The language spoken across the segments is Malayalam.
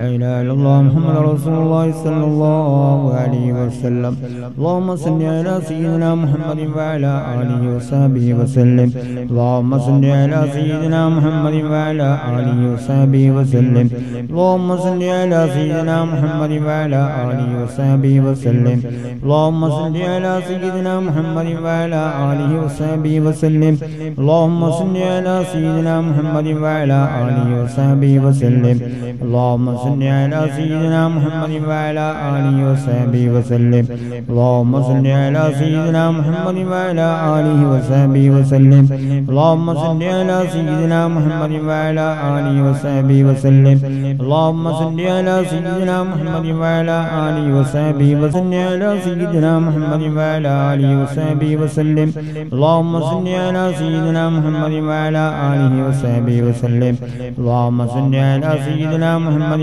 إله إلا الله محمد رسول الله صلى الله عليه وسلم. اللهم صل على سيدنا محمد وعلى آله وصحبه وسلم. اللهم صل على سيدنا محمد وعلى آله وصحبه وسلم. اللهم صل على سيدنا محمد وعلى آله وصحبه وسلم. اللهم صل على سيدنا محمد وعلى آله وصحبه وسلم. اللهم صل على سيدنا محمد وعلى آله وصحبه وسلم. اللهم صل على سيدنا محمد وعلى آله وصحبه وسلم. اللهم صل على سيدنا محمد وعلى آله وصحبه وسلم. اللهم صل على سيدنا محمد وعلى آله وصحبه وسلم. اللهم صل على سيدنا محمد وعلى آله وصحبه وسلم. على سيدنا محمد وعلى آله وصحبه وسلم. اللهم صل على سيدنا محمد وعلى آله وصحبه وسلم. اللهم صل على سيدنا محمد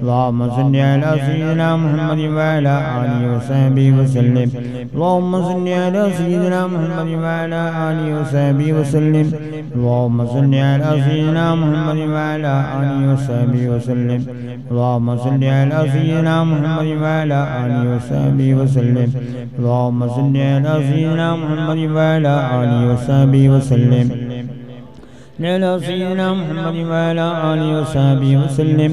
اللهم صل على سيدنا محمد وعلى آله وصحبه وسلم. اللهم صل على سيدنا محمد وعلى آله وصحبه وسلم. اللهم صل على سيدنا محمد وعلى آله وصحبه وسلم. اللهم صل على سيدنا محمد وعلى آله وصحبه وسلم. اللهم صل على سيدنا محمد وعلى آله وصحبه وسلم. على سيدنا محمد وعلى آله وصحبه وسلم.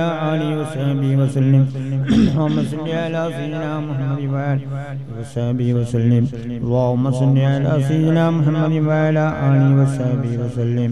آله وصحبه وسلم. اللهم صل على سيدنا محمد وعلى وصحبه وسلم. اللهم صل على سيدنا محمد وعلى آله وصحبه وسلم.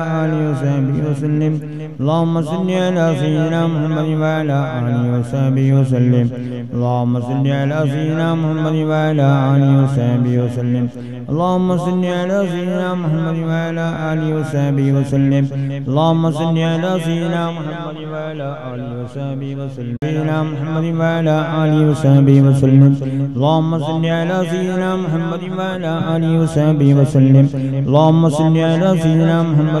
آله وصحبه وسلم اللهم صل على سيدنا محمد وعلى آله وصحبه وسلم اللهم صل على سيدنا محمد وعلى آله وصحبه وسلم اللهم صل على سيدنا محمد وعلى آله وصحبه وسلم اللهم صل على سيدنا محمد وعلى آله وصحبه وسلم سيدنا محمد وعلى آله وصحبه وسلم اللهم صل على سيدنا محمد وعلى آله وصحبه وسلم اللهم صل على سيدنا محمد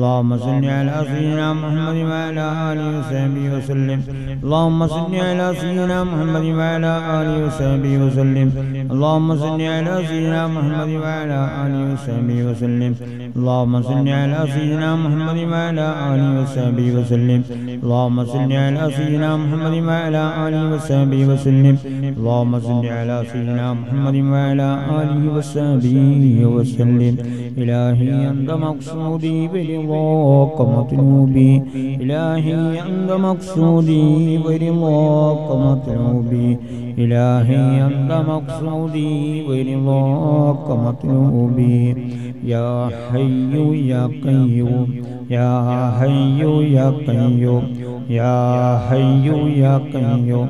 اللهم صل على سيدنا محمد وعلى آله وصحبه وسلم. اللهم صل على سيدنا محمد وعلى آله وصحبه وسلم. اللهم صل على سيدنا محمد وعلى آله وصحبه وسلم. اللهم صل على سيدنا محمد وعلى آله وصحبه وسلم. اللهم صل على سيدنا محمد وعلى آله وصحبه وسلم. اللهم صل على سيدنا محمد وعلى آله وصحبه وسلم. إلهي أنت مقصودي برضاك مطلوبي إلهي أنت مقصودي برضاك مطلوبي إلهي أنت مقصودي برضاك مطلوبي يا حي يا قيوم يا حي يا قيوم يا حي يا قيوم.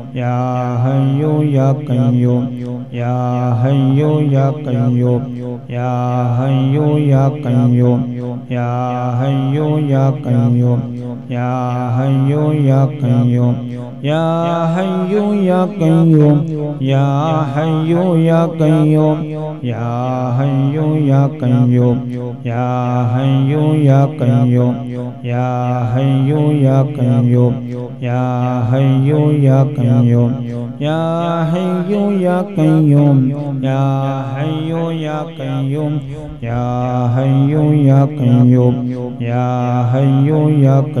Ya hayu Ya Qayyum Ya hayu Ya Qayyum Ya hayu Ya Qayyum Ya hayu Ya Qayyum Ya Hayyu Ya Qayyum Ya Hayyu Ya Qayyum Ya Hayyu Ya Qayyum Ya Hayyu Ya Qayyum Ya Hayyu Ya Qayyum Ya Hayyu Ya Qayyum Ya Hayyu Ya Qayyum Ya Hayyu Ya Qayyum Ya Hayyu Ya Qayyum Ya Hayyu Ya Qayyum Ya Hayyu Ya Qayyum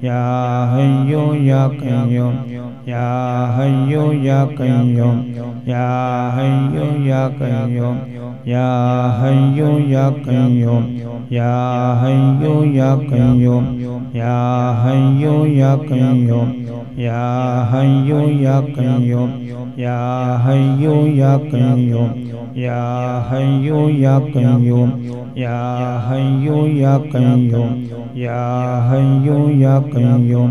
ya hayyu ya qayyum ya hayyu ya qayyum ya hayyu ya qayyum ya hayyu ya qayyum ya hayyu ya qayyum ya hayyu ya qayyum ya hayyu ya qayyum ya hayyu ya qayyum ya hayyu ya qayyum Ya Hayyu Ya Qayyum Ya Hayyu Ya Qayyum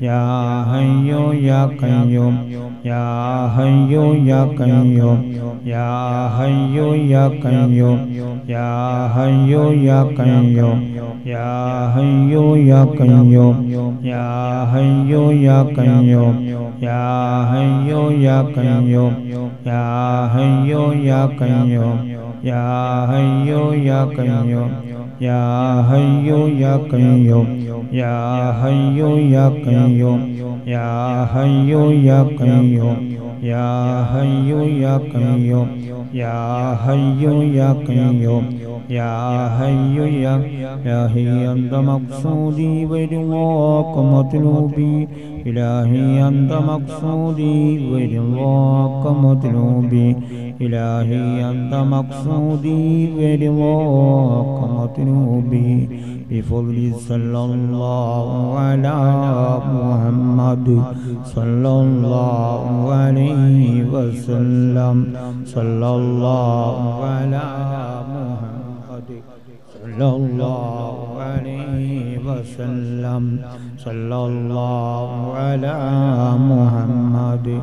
ya hayyu ya qayyum ya hayyu ya qayyum ya hayyu ya qayyum ya hayyu ya qayyum ya hayyu ya qayyum ya hayyu ya qayyum ya hayyu ya qayyum ya hayyu ya qayyum ya hayyu ya qayyum या हयो या कयो या हयो या कयो या हयो या कयो या क्रं यो या है्यो या क्रं या है्यो या क्रं या है्यो या वी إلهي أنت مقصودي برضاك مطلوبي. إلهي أنت مقصودي برضاك مطلوبي. بفضل صلى الله على محمد صلى الله عليه وسلم. صلى الله على محمد صلى الله عليه وسلم. صلى الله على محمد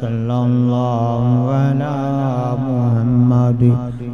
صلى الله على محمد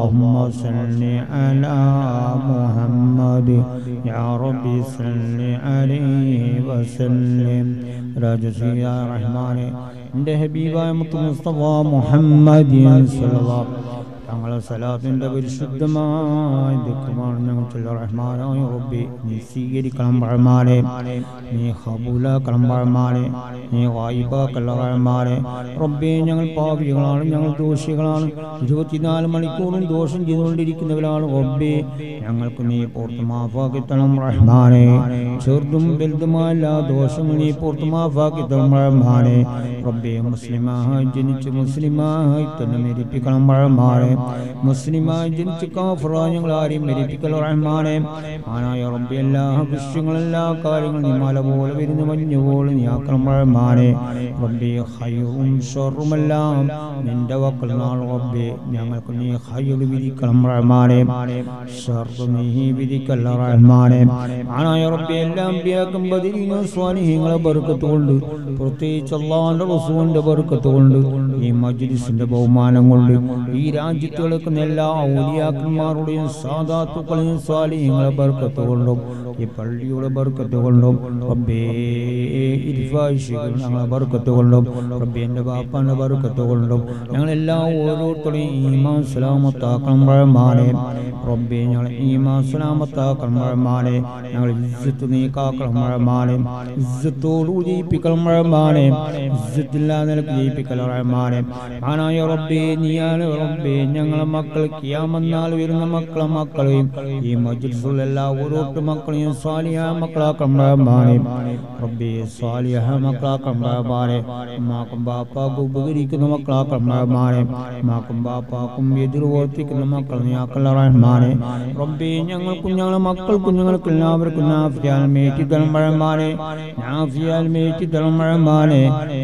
اللهم صل على محمد. يا رب صل عليه وسلم. رجس يا رحمن. ده حبيبه مصطفى محمد صلى الله عليه وسلم. തങ്ങളെ സലാത്തിന്റെ പരിശുദ്ധമായ ദുഃഖമാണ് ഞങ്ങൾ ചില റഹ്മാനായ റബ്ബി. നീ സ്വീകരിക്കണം പഴമാരെ നീ ഹബൂലാക്കണം പഴമാരെ നീ വായിബാക്കല്ല റഹ്മാനെ. റബ്ബെ ഞങ്ങൾ പാപികളാണ് ഞങ്ങൾ ദോഷികളാണ്. ഇരുപത്തിനാല് മണിക്കൂറും ദോഷം ചെയ്തുകൊണ്ടിരിക്കുന്നവരാണ് റബ്ബെ. ഞങ്ങൾക്ക് നീ പുറത്ത് മാഫാക്കിത്തണം റഹ്മാനെ. ചെറുതും വലുതുമായ എല്ലാ ദോഷങ്ങളും നീ പുറത്ത് മാഫാക്കിത്തണം റഹ്മാനെ. റബ്ബെ മുസ്ലിമായി ജനിച്ച് മുസ്ലിമായി തന്നെ മരിപ്പിക്കണം റഹ്മാനെ. മുസ്ലിമായി ജനിച്ച് കാഫറായ ഞങ്ങൾ ആരെയും മരിപ്പിക്കൽ റഹ്മാനെ. ആനായ റബ്ബി എല്ലാ വിഷയങ്ങളും എല്ലാ കാര്യങ്ങളും നീ മല പോലെ വിരുന്ന് മഞ്ഞു പോലെ നീ ആക്രമ റഹ്മാനെ. റബ്ബി ഹൈറും ഷറുമെല്ലാം നിന്റെ വക്കൽ നാൾ റബ്ബി ഞങ്ങൾക്ക് നീ ഹൈറ് വിധിക്കണം റഹ്മാനെ. ഷർറ് നീ വിധിക്കല്ല റഹ്മാനെ. ആനായ റബ്ബി എല്ലാം ബിയാക്കും ബദിരീനും സ്വാനിഹ്യങ്ങളെ ബർക്കത്ത് കൊണ്ട് പ്രത്യേകിച്ച് അള്ളാന്റെ റസൂലിന്റെ ബർക്കത്ത് കൊണ്ട് ഈ മജ്ലിസിന്റെ ബഹുമാനം കൊണ്ട് ഈ രാജ്യത്ത് കിടക്കുന്ന എല്ലാ ഔലിയാക്കന്മാരുടെയും സാധാത്തുക്കളെയും സ്വാലിയങ്ങളെ ബർക്കത്ത് കൊണ്ടും ഈ പള്ളിയുടെ ബർക്കത്തുകൊണ്ടും റബ്ബേ ഇരിഫായിഷികൾ ഞങ്ങളെ ബർക്കത്തുകൊണ്ടും റബ്ബേ എന്റെ ബാപ്പാന്റെ ബർക്കത്തുകൊണ്ടും ഞങ്ങളെല്ലാം ഓരോരുത്തരെയും ഈമാൻ സലാമത്താക്കണം പഴമാനെ റബ്ബേ ഞങ്ങൾ ഈമാൻ സലാമത്താക്കണം പഴമാനെ ഞങ്ങൾ ഇജ്ജത്ത് നീക്കാക്കണം കാക്കണം പഴമാനെ ഇജ്ജത്തോട് ജയിപ്പിക്കണം പഴമാനെ ഇജ്ജത്തില്ലാതെ നിനക്ക് ജയിപ്പിക്കണം പഴമാനെ ആനായ റബ്ബേ നീയാണ് റബ്ബേ ഞങ്ങളെ മക്കൾ കിയാമെന്നാൽ വരുന്ന മക്കളെ മക്കളെയും ഈ മജ്ലിസുള്ള എല്ലാ ഓരോരുത്തർ മക്കളെയും സ്വാലിയ മക്കളാക്കണം പഴമാനെ റബ്ബേ സ്വാലിയ മക്കളാക്കണം പഴമാനെ ഉമ്മാക്കും ബാപ്പാക്കും ഉപകരിക്കുന്ന മക്കളാക്കണം പഴമാനെ ഉമ്മാക്കും ബാപ്പാക്കും എതിർ ഓർത്തിക്കുന്ന മക്കൾ നീയാക്കല്ല റഹ്മാനെ റബ്ബേ ഞങ്ങൾക്കും ഞങ്ങളെ മക്കൾക്കും ഞങ്ങൾക്ക് എല്ലാവർക്കും നാഫിയാൽ മേറ്റി തളം പഴമാനെ നാഫിയാൽ മേറ്റി തളം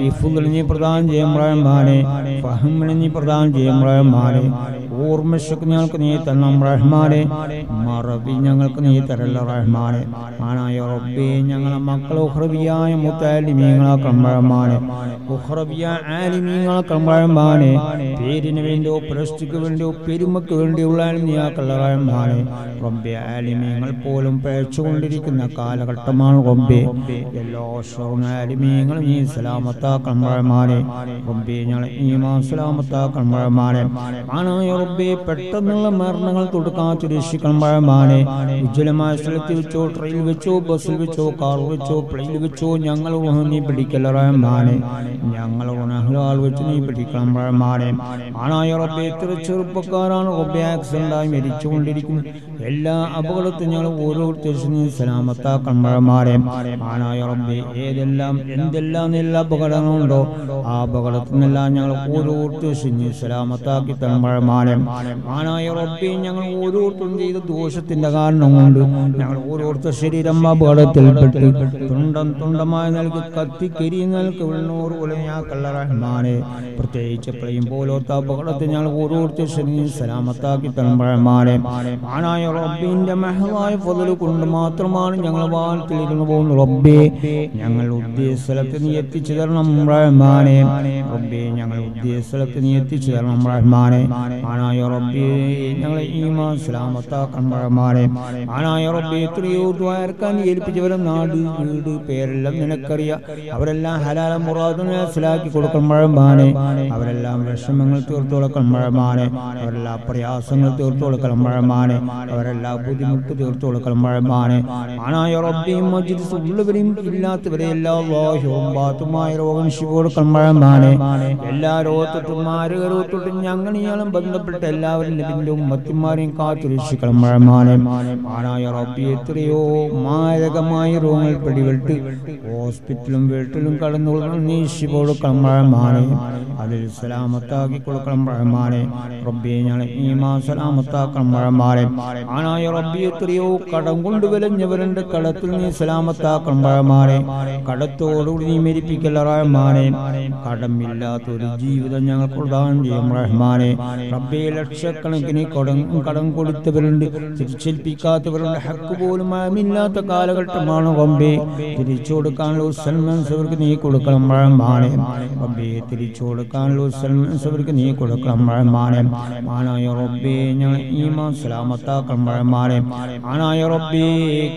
ഈ ഫുദൽ നീ പ്രദാനം ചെയ്യും റഹ്മാനെ ഫഹമിന് നീ പ്രദാനം ചെയ്യും റഹ്മാനെ ഓർമ്മശക്ക് ഞങ്ങൾക്ക് നീ തരണം റഹ്മാനെ. മറവി ഞങ്ങൾക്ക് നീ തരല്ല റഹ്മാനെ. ആനായ റബ്ബേ ഞങ്ങളെ റബ്ബെ ആലിമീങ്ങൾ പോലും പേച്ചുകൊണ്ടിരിക്കുന്ന കാലഘട്ടമാണ് റബ്ബെ. എല്ലാ ഷറും ആലിമീങ്ങളും ഈ പെട്ടെന്നുള്ള മരണങ്ങൾ തുടക്കാത്ത രക്ഷിക്കണം ഉജ്ജ്വലമായ സ്ഥലത്ത് വെച്ചോ ട്രെയിൻ വെച്ചോ ബസ്സിൽ വെച്ചോ കാർ വെച്ചോ പ്ലെയിൻ വെച്ചോ ഞങ്ങൾ നീ പിടിക്കല്ല റഹ്മാനെ ഞങ്ങൾ ഉണഹ്ലാൽ വെച്ച് നീ പിടിക്കണം റഹ്മാനെ ആനായ റബ്ബെ എത്ര ചെറുപ്പക്കാരാണ് റബ്ബെ ആയി മരിച്ചുകൊണ്ടിരിക്കുന്നു എല്ലാ അപകടത്തിനും ഞങ്ങൾ ഓരോരുത്തരും നീ സലാമത്താക്കണം റഹ്മാനെ ആനായ റബ്ബെ ഏതെല്ലാം എന്തെല്ലാം എല്ലാ അപകടങ്ങളുണ്ടോ ആ അപകടത്തിൽ നിന്നെല്ലാം ഞങ്ങൾ ഓരോരുത്തരും നീ സലാമത്താക്കി തമ്പഴമാനെ ആണായ റബ്ബെ ഞങ്ങൾ ഓരോരുത്തരും ചെയ്ത ദോഷത്തിന്റെ കാരണം കൊണ്ട് ഞങ്ങൾ ഓരോരുത്തർ ശരീരം അപകടത്തിൽപ്പെട്ട് തുണ്ടം തുണ്ടമായി നൽകി കത്തി കരി നൽകി വെണ്ണൂറ് കൊലയാക്കല്ല റഹ്മാനെ. പ്രത്യേകിച്ച് പ്രയും പോലത്തെ അപകടത്തിൽ ഞങ്ങൾ ശരീരം സലാമത്താക്കി തമ്പഴമാനെ ആനായ റബ്ബിന്റെ മഹവായ ഫضل കൊണ്ട് മാത്രമാണ് ഞങ്ങൾ വാഴ്ത്തിലിരുന്നു പോകുന്നു റബ്ബേ ഞങ്ങൾ ഉദ്ദേശ സ്ഥലത്ത് നീ എത്തിച്ചു തരണം റഹ്മാനെ. റബ്ബേ ഞങ്ങൾ ഉദ്ദേശ സ്ഥലത്ത് നീ എത്തിച്ചു തരണം റഹ്മാനെ. ആനായ റബ്ബേ ഞങ്ങളെ ഈമാൻ സലാമത്താക്കണം റഹ്മാനെ. ആനായ റബ്ബേ എത്രയോ ദ്വാരക്കാൻ ഏൽപ്പിച്ചവരും നാട് വീട് പേരെല്ലാം നിനക്കറിയാം. അവരെല്ലാം ഹലാല മുറാദും മനസ്സിലാക്കി കൊടുക്കണം മഴമാനെ അവരെല്ലാം വിഷമങ്ങൾ തീർത്തു കൊടുക്കണം അവരെല്ലാം അവരെല്ലാ പ്രയാസങ്ങൾ തീർത്തു കൊടുക്കണം അവരെല്ലാം അവരെല്ലാ ബുദ്ധിമുട്ട് തീർത്തു കൊടുക്കണം മഴമാനെ ആനായ റബ്ബേയും മജ്ലിസ് ഉള്ളവരെയും ഇല്ലാത്തവരെ എല്ലാ ലോഹവും ബാത്തുമായ രോഗം ശിവ കൊടുക്കണം മഴമാനെ എല്ലാ രോഗത്തൊട്ടും മാരക രോഗത്തൊട്ടും ഞങ്ങളിയാളും ബന്ധപ്പെട്ട എല്ലാവരും നബിന്റെ ഉമ്മത്തിമാരെയും കാത്തുരക്ഷിക്കണം രക്ഷിക്കണം റഹ്മാനെ ആനായ റബ്ബി മാരകമായ രോഗങ്ങൾ പിടിപെട്ട് ഹോസ്പിറ്റലും വീട്ടിലും കടന്നു നീ ശിവ കൊടുക്കണം റഹ്മാനെ അതിൽ സലാമത്താക്കി കൊടുക്കണം പഴമാനെ റബ്ബിയെ ഞങ്ങളെ ഈമാ സലാമത്താക്കണം പഴമാനെ ആനായ റബ്ബി എത്രയോ കടം കൊണ്ട് വിലഞ്ഞവരുടെ കടത്തിൽ നീ സലാമത്താക്കണം പഴമാനെ കടത്തോടുകൂടി നീ മരിപ്പിക്കല്ല റഹ്മാനെ കടമില്ലാത്ത ഒരു ജീവിതം ഞങ്ങൾ ഉദാഹരണം ചെയ്യും റഹ്മാനെ. റബ്ബിയെ ലക്ഷക്കണക്കിന് കടം കടം കൊടുത്തവരുണ്ട്. തിരിച്ചേൽപ്പിക്കാത്തവരുണ്ട്. ഹക്ക് പോലും ആമില്ലാത്ത കാലഘട്ടമാണ് റബ്ബെ തിരിച്ചു കൊടുക്കാനുള്ള ഒരു സൽമൻസ് അവർക്ക് നീ കൊടുക്കണം മഴമാണ് റബ്ബെ തിരിച്ചു കൊടുക്കാനുള്ള ഒരു സൽമൻസ് അവർക്ക് നീ കൊടുക്കണം മഴമാണ് ആനായ റബ്ബേ ഞങ്ങൾ ഈമാൻ സലാമത്താക്കണം മഴമാണ് ആനായ റബ്ബെ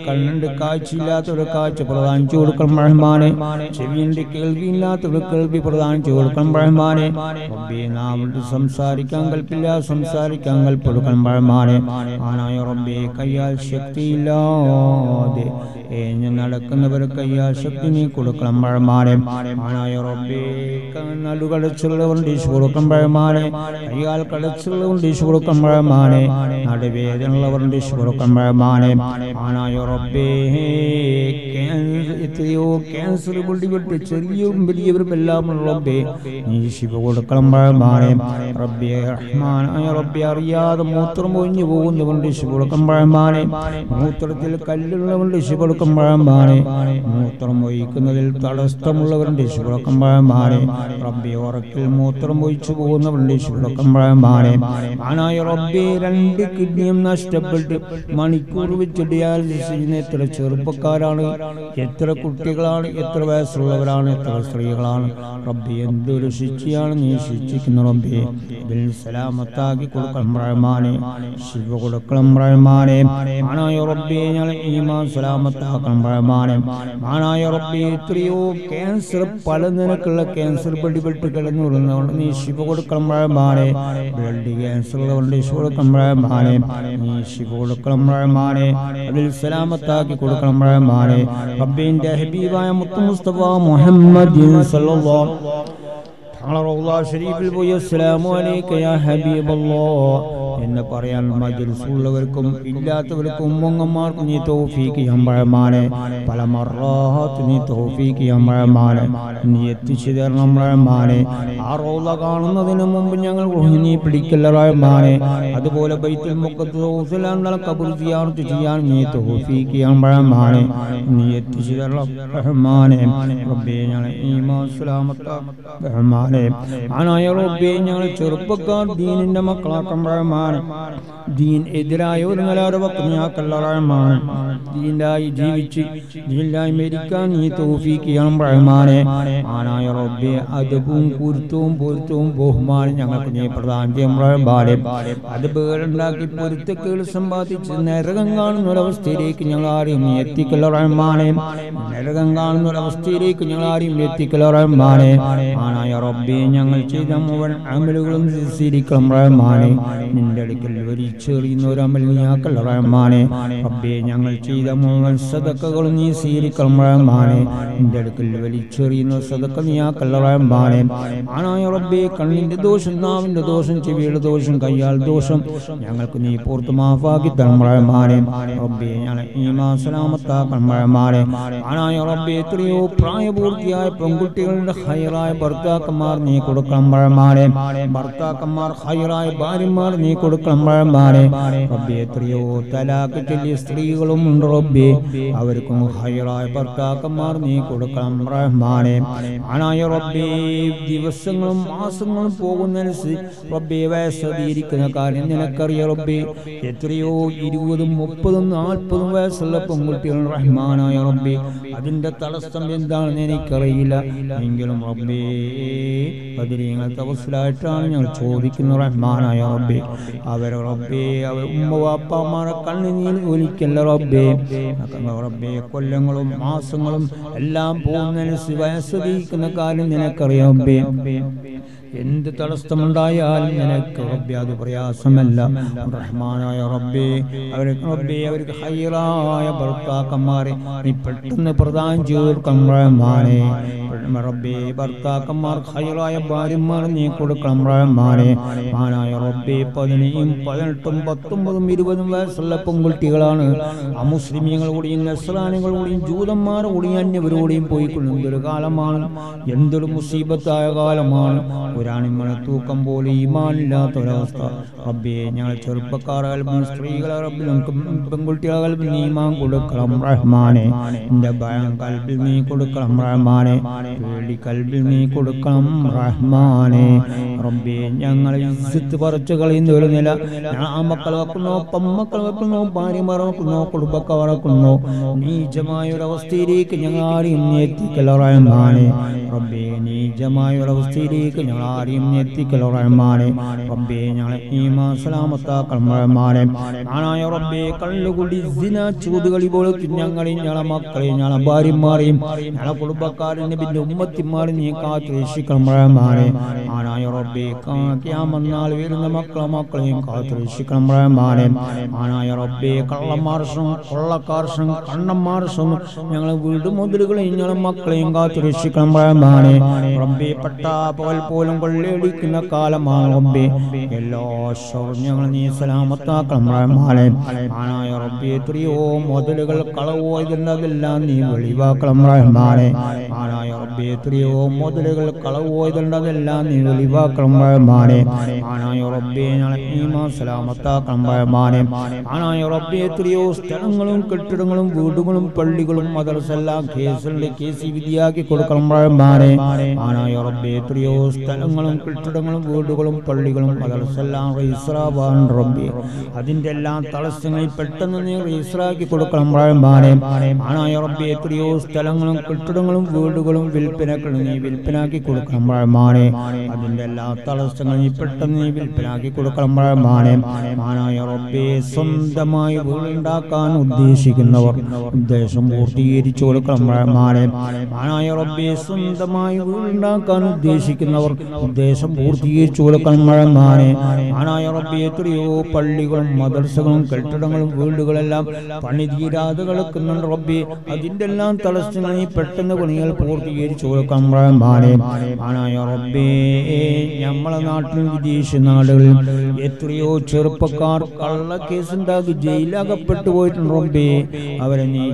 കണ്ണുണ്ട് കാഴ്ചയില്ലാത്ത ഒരു കാഴ്ച പ്രധാനിച്ചു കൊടുക്കണം മഴമാണ് ചെവിയുണ്ട് കേൾവിയില്ലാത്തവർ കേൾവി പ്രധാനിച്ചു കൊടുക്കണം മഴമാണ് റബ്ബെ നാം സംസാരിക്കാൻ കൽപ്പില്ല സംസാരിക്കാൻ കൽപ്പെടുക്കണം റഹ്മാനെ ആനായ റബ്ബെ കയ്യാൽ ようで。ഏഞ്ഞ് നടക്കുന്നവർക്ക് കയ്യാൽ ശക്തി നീ കൊടുക്കണം ആനായ റബ്ബെ ഡീഷ് ഡീഷ് ഡീഷ് റബ്ബേ റബ്ബേ അറിയാതെ മൂത്രം ഒഴിഞ്ഞു പോകുന്നവണ്ട് ശിവടുക്കം പഴമാനെ മൂത്രത്തിൽ കല്ലുള്ളവണ്ട് ശിവടുക്കം പഴമാനെ മൂത്രം ഒഴിക്കുന്നതിൽ തടസ്സമുള്ളവരുണ്ട് ശിവടുക്കം പഴമാനെ റബ്ബി ഉറക്കിൽ മൂത്രം ഒഴിച്ചു പോകുന്നവരുണ്ട് ശിവടുക്കം പഴമാനെ ആനായ റബ്ബി രണ്ട് കിഡ്നിയും നഷ്ടപ്പെട്ട് മണിക്കൂർ വെച്ച് ഡയാലിസിസ് എത്ര ചെറുപ്പക്കാരാണ് എത്ര കുട്ടികളാണ് എത്ര വയസ്സുള്ളവരാണ് എത്ര സ്ത്രീകളാണ്. റബ്ബി എന്തൊരു ശിക്ഷയാണ് നീ ശിക്ഷിക്കുന്ന റബ്ബി. ഇതിൽ സലാമത്താക്കി കൊടുക്കണം റഹ്മാനെ ശിവ കൊടുക്കണം റഹ്മാനെ ആണോ റബ്ബി ഞങ്ങൾ ഈമാൻ സലാമത്താക്കണം റഹ്മാനെ മാനായ റബ്ബി എത്രയോ ക്യാൻസർ പല നിരക്കുള്ള ക്യാൻസർ പിടിപെട്ട് കിടന്നു വരുന്നതുകൊണ്ട് നീ ശിവ കൊടുക്കണം റഹ്മാനെ ബ്ലഡ് ക്യാൻസർ ഉള്ളതുകൊണ്ട് കൊടുക്കണം റഹ്മാനെ നീ ശിവ കൊടുക്കണം റഹ്മാനെ അതിൽ സലാമത്താക്കി കൊടുക്കണം റഹ്മാനെ റബ്ബിന്റെ ഹബീബായ മുത്തു മുസ്തഫ മുഹമ്മദ് തങ്ങളെ റൗള ഷരീഫിൽ പോയി അസ്സലാമു അലൈക യാ ഹബീബല്ലാഹ് എന്ന് പറയാൻ മജിൽസുള്ളവർക്കും ഇല്ലാത്തവർക്കും ഉമ്മങ്ങന്മാർക്ക് നീ തോഫീക്ക് അമ്പഴമാനെ പല മറാഹത്ത് നീ തോഫീക്ക് അമ്പഴമാനെ നീ എത്തിച്ചു തരണം റഹ്മാനെ ആ റോള കാണുന്നതിന് മുമ്പ് ഞങ്ങൾ നീ പിടിക്കല്ല റഹ്മാനെ അതുപോലെ ബൈത്തുൽ മുക്കത്ത് കബർ സിയാറത്ത് ചെയ്യാൻ നീ തോഫീക്ക് അമ്പഴമാണ് നീ എത്തിച്ചു തരണം റഹ്മാനെ റബ്ബേ ഞങ്ങളെ ഈമാൻ സലാമത്ത റഹ്മാനെ ആനായ റബ്ബേ ഞങ്ങൾ ചെറുപ്പക്കാർ ദീനിന്റെ മക്കളാക്കാൻ റഹ്മാനെ ദീൻ എതിരായ ഒരു നിലവാരവക്കഞ്ഞാക്കല്ല റഹ്മാൻ ദീനിലായി ജീവിച്ച് ദീനിലായി മരിക്കാൻ നീ തോഫിക്കുകയാണ് റഹ്മാനെ ആനായ റബ്ബെ അദബും കുരുത്തവും പൊരുത്തവും ബഹുമാനം ഞങ്ങൾക്ക് നീ പ്രദാനം ചെയ്യും അത് പേരുണ്ടാക്കി പൊരുത്തക്കേട് സമ്പാദിച്ച് നരകം കാണുന്ന ഒരവസ്ഥയിലേക്ക് ഞങ്ങൾ ആരെയും എത്തിക്കല്ല റഹ്മാനെ നരകം കാണുന്ന ഒരവസ്ഥയിലേക്ക് ഞങ്ങൾ ആരെയും എത്തിക്കല്ല റഹ്മാനെ ആനായ റബ്ബെ ഞങ്ങൾ ചെയ്ത മുഴുവൻ അമലുകളും സ്വീകരിക്കണം റഹ്മാനെ നിന്റെ അടുക്കൽ വലിച്ചെറിയുന്ന ഒരു അമൽ നീയാക്കല്ല റഹ്മാനെ. റബ്ബേ ഞങ്ങൾ ചെയ്ത മുഴുവൻ സദക്കകളും നീ സ്വീകരിക്കണം റഹ്മാനെ. നിന്റെ അടുക്കൽ വലിച്ചെറിയുന്ന സദക്ക നീയാക്കല്ല റഹ്മാനെ. ആനായ റബ്ബേ കണ്ണിന്റെ ദോഷം നാവിന്റെ ദോഷം ചെവിയുടെ ദോഷം കയ്യാൽ ദോഷം ഞങ്ങൾക്ക് നീ പൂർത്ത് മാഫാക്കി തരണം റഹ്മാനെ. റബ്ബേ ഞങ്ങളെ ഈമാ സലാമത്താക്കണം റഹ്മാനെ. ആനായ റബ്ബേ എത്രയോ പ്രായപൂർത്തിയായ പെൺകുട്ടികളുടെ ഹൈറായ ഭർത്താക്കന്മാർ നീ കൊടുക്കണം റഹ്മാനെ. ഭർത്താക്കന്മാർ ഹൈറായ ഭാര്യമാർ നീ കൊടുക്കണം റഹ്മാനെ റബ്ബേ. എത്രയോ തലാക്ക് ചൊല്ലിയ സ്ത്രീകളും ഉണ്ട് റബ്ബി. അവർക്കും ഹൈറായ ഭർത്താക്കന്മാർ നീ കൊടുക്കണം റഹ്മാനെ ആനായ റബ്ബി ദിവസങ്ങളും മാസങ്ങളും പോകുന്നതനുസരിച്ച് റബ്ബി വയസ്സതിയിരിക്കുന്ന കാര്യം നിനക്കറിയ റബ്ബി. എത്രയോ ഇരുപതും മുപ്പതും നാൽപ്പതും വയസ്സുള്ള പെൺകുട്ടികൾ റഹ്മാനായ റബ്ബി. അതിന്റെ തടസ്സം എന്താണെന്ന് എനിക്കറിയില്ല. എങ്കിലും റബ്ബേ അതിനെ ഞങ്ങൾ തപസ്സിലായിട്ടാണ് ഞങ്ങൾ ചോദിക്കുന്നത് റഹ്മാനായ റബ്ബേ. അവർ റബ്ബേ അവർ ഉമ്മ വാപ്പാമാരെ കണ്ണുനീർ ഒലിക്കല്ല റബ്ബേ. റബ്ബേ. കൊല്ലങ്ങളും മാസങ്ങളും എല്ലാം പോകുന്നതിന് വയസ്സതിരിക്കുന്ന കാര്യം നിനക്കറിയാം റബ്ബേ. എന്ത് തടസ്സമുണ്ടായാലും നിനക്ക് റബ്ബെ അത് പ്രയാസമല്ല. റഹ്മാനായ റബ്ബേ അവർക്ക് റബ്ബെ അവർക്ക് ഹൈറായ ഭർത്താക്കന്മാരെ നീ പെട്ടെന്ന് പ്രദാനം ചെയ്തു റഹ്മാനെ റബ്ബേ ഭർത്താക്കന്മാർ ഹൈറായ ഭാര്യമാർ നീ കൊടുക്കണം റഹ്മാനെ മാനായ റബ്ബെ പതിനെയും പതിനെട്ടും പത്തൊമ്പതും ഇരുപതും വയസ്സുള്ള പെൺകുട്ടികളാണ്. അമുസ്ലിമീങ്ങൾ കൂടിയും ജൂതന്മാരോടെയും അന്യവരോടെയും പോയിക്കൊള്ളും ഒരു കാലമാണ്? എന്തൊരു മുസീബത്തായ കാലമാണ്? ഒരാണിമ്മളെ തൂക്കം പോലെ ഈമാനില്ലാത്ത ഒരവസ്ഥ. റബ്ബിയെ ഞങ്ങൾ ചെറുപ്പക്കാർ കൽബിനും സ്ത്രീകളെ റബ്ബിലും പെൺകുട്ടികളെ നീമാൻ കൊടുക്കണം. റഹ്മാനെ എന്റെ ഭയം കൽപ്പിൽ നീ കൊടുക്കണം. റഹ്മാനെ പേടി കൽബിൽ നീ കൊടുക്കണം റഹ്മാനെ. റബ്ബേ ഞങ്ങൾ ഇസ്സത്ത് പറിച്ചു കളയുന്ന ഒരു നില. മക്കൾ വെക്കുന്നു പമ്മക്കൾ വെക്കുന്നു ഭാര്യമാർ വെക്കുന്നു കുടുംബക്കാർ വറക്കുന്നു നീചമായ ഒരു അവസ്ഥയിലേക്ക് ഞങ്ങൾ ആരെയും എത്തിക്കല റഹ്മാനെ. റബ്ബേ നീചമായ ഒരു അവസ്ഥയിലേക്ക് ഞങ്ങൾ ആരെയും എത്തിക്കല റഹ്മാനെ. റബ്ബേ ഞങ്ങളെ ഈമാ സലാമത്താക്കണം റഹ്മാനെ. ആനായ റബ്ബേ കള്ളുകൂടി ചൂതുകളി പോലെ ഞങ്ങളെയും ഞങ്ങളെ മക്കളെയും ഞങ്ങളെ ഭാര്യമാരെയും ഞങ്ങളെ കുടുംബക്കാരെയും പിന്നെ ഉമ്മത്തിമാരെ നീ കാത്തു രക്ഷിക്കണം റഹ്മാനെ ആനായ റബ്ബേ കാക്കിയാമെന്നാൽ വരുന്ന മക്കളെ മക്കളെയും കാത്തു രക്ഷിക്കണം റഹ്മാനെ ആനായ റബ്ബേ കള്ളമാർഷം കൊള്ളക്കാർഷം കണ്ണന്മാർഷം ഞങ്ങളെ വീട് മുതലുകളെയും ഞങ്ങളെ മക്കളെയും കാത്തു രക്ഷിക്കണം റഹ്മാനെ റബ്ബേ പട്ടാ പകൽ പോലും കൊള്ളയടിക്കുന്ന കാലമാണ് റബ്ബേ? എല്ലാ ഞങ്ങൾ നീ സലാമത്താക്കണം റഹ്മാനെ ആനായ റബ്ബേ എത്രയോ മുതലുകൾ കളവോ ഇതെല്ലാം നീ വെളിവാക്കണം റഹ്മാനെ ആനായ റബ്ബി എത്രയോ മുതലുകൾ കളവ് നീ ഒലിവാക്കണം ഭയമാനെ ആനായ റബ്ബി എത്രയോ സ്ഥലങ്ങളും കെട്ടിടങ്ങളും വീടുകളും പള്ളികളും മദർസെല്ലാം കേസുകളിൽ കേസി വിധിയാക്കി കൊടുക്കണം ആനായ റബ്ബി എത്രയോ സ്ഥലങ്ങളും കെട്ടിടങ്ങളും വീടുകളും പള്ളികളും മദർസെല്ലാം റീസ്രാവാൻ റബ്ബി. അതിന്റെ എല്ലാം തടസ്സങ്ങളിൽ പെട്ടെന്ന് നീ റീസ്രാക്കി കൊടുക്കണം ആനായ റബ്ബി എത്രയോ സ്ഥലങ്ങളും കെട്ടിടങ്ങളും വീടുകളും വിൽപ്പനകൾ നീ വിൽപ്പനാക്കി കൊടുക്കണം. റഹ്മാനെ അതിന്റെ എല്ലാ തടസ്സങ്ങളും നീ പെട്ടെന്ന് നീ വിൽപ്പനാക്കി കൊടുക്കണം. റഹ്മാനെ മാനായ റബ്ബെ സ്വന്തമായി വീടുണ്ടാക്കാൻ ഉദ്ദേശിക്കുന്നവർ ഉദ്ദേശം പൂർത്തീകരിച്ചു കൊടുക്കണം. റഹ്മാനെ മാനായ റബ്ബെ സ്വന്തമായി വീടുണ്ടാക്കാൻ ഉദ്ദേശിക്കുന്നവർ ഉദ്ദേശം പൂർത്തീകരിച്ചു കൊടുക്കണം. റഹ്മാനെ മാനായ റബ്ബെ എത്രയോ പള്ളികളും മദർസകളും കെട്ടിടങ്ങളും വീടുകളെല്ലാം പണി തീരാതെ കിടക്കുന്നുണ്ട് റബ്ബി. അതിന്റെ എല്ലാം തടസ്സങ്ങൾ നീ പെട്ടെന്ന് പണികൾ പൂർത്തീകരിച്ചു റഹ്മാനെ ആനായ റബ്ബേ നമ്മളെ നാട്ടിൽ വിദേശ നാടുകളിൽ എത്രയോ ചെറുപ്പക്കാർ കള്ള കേസുണ്ടാക്കി ജയിലകപ്പെട്ടു പോയിട്ടുണ്ട് റബ്ബേ. അവരെ നീ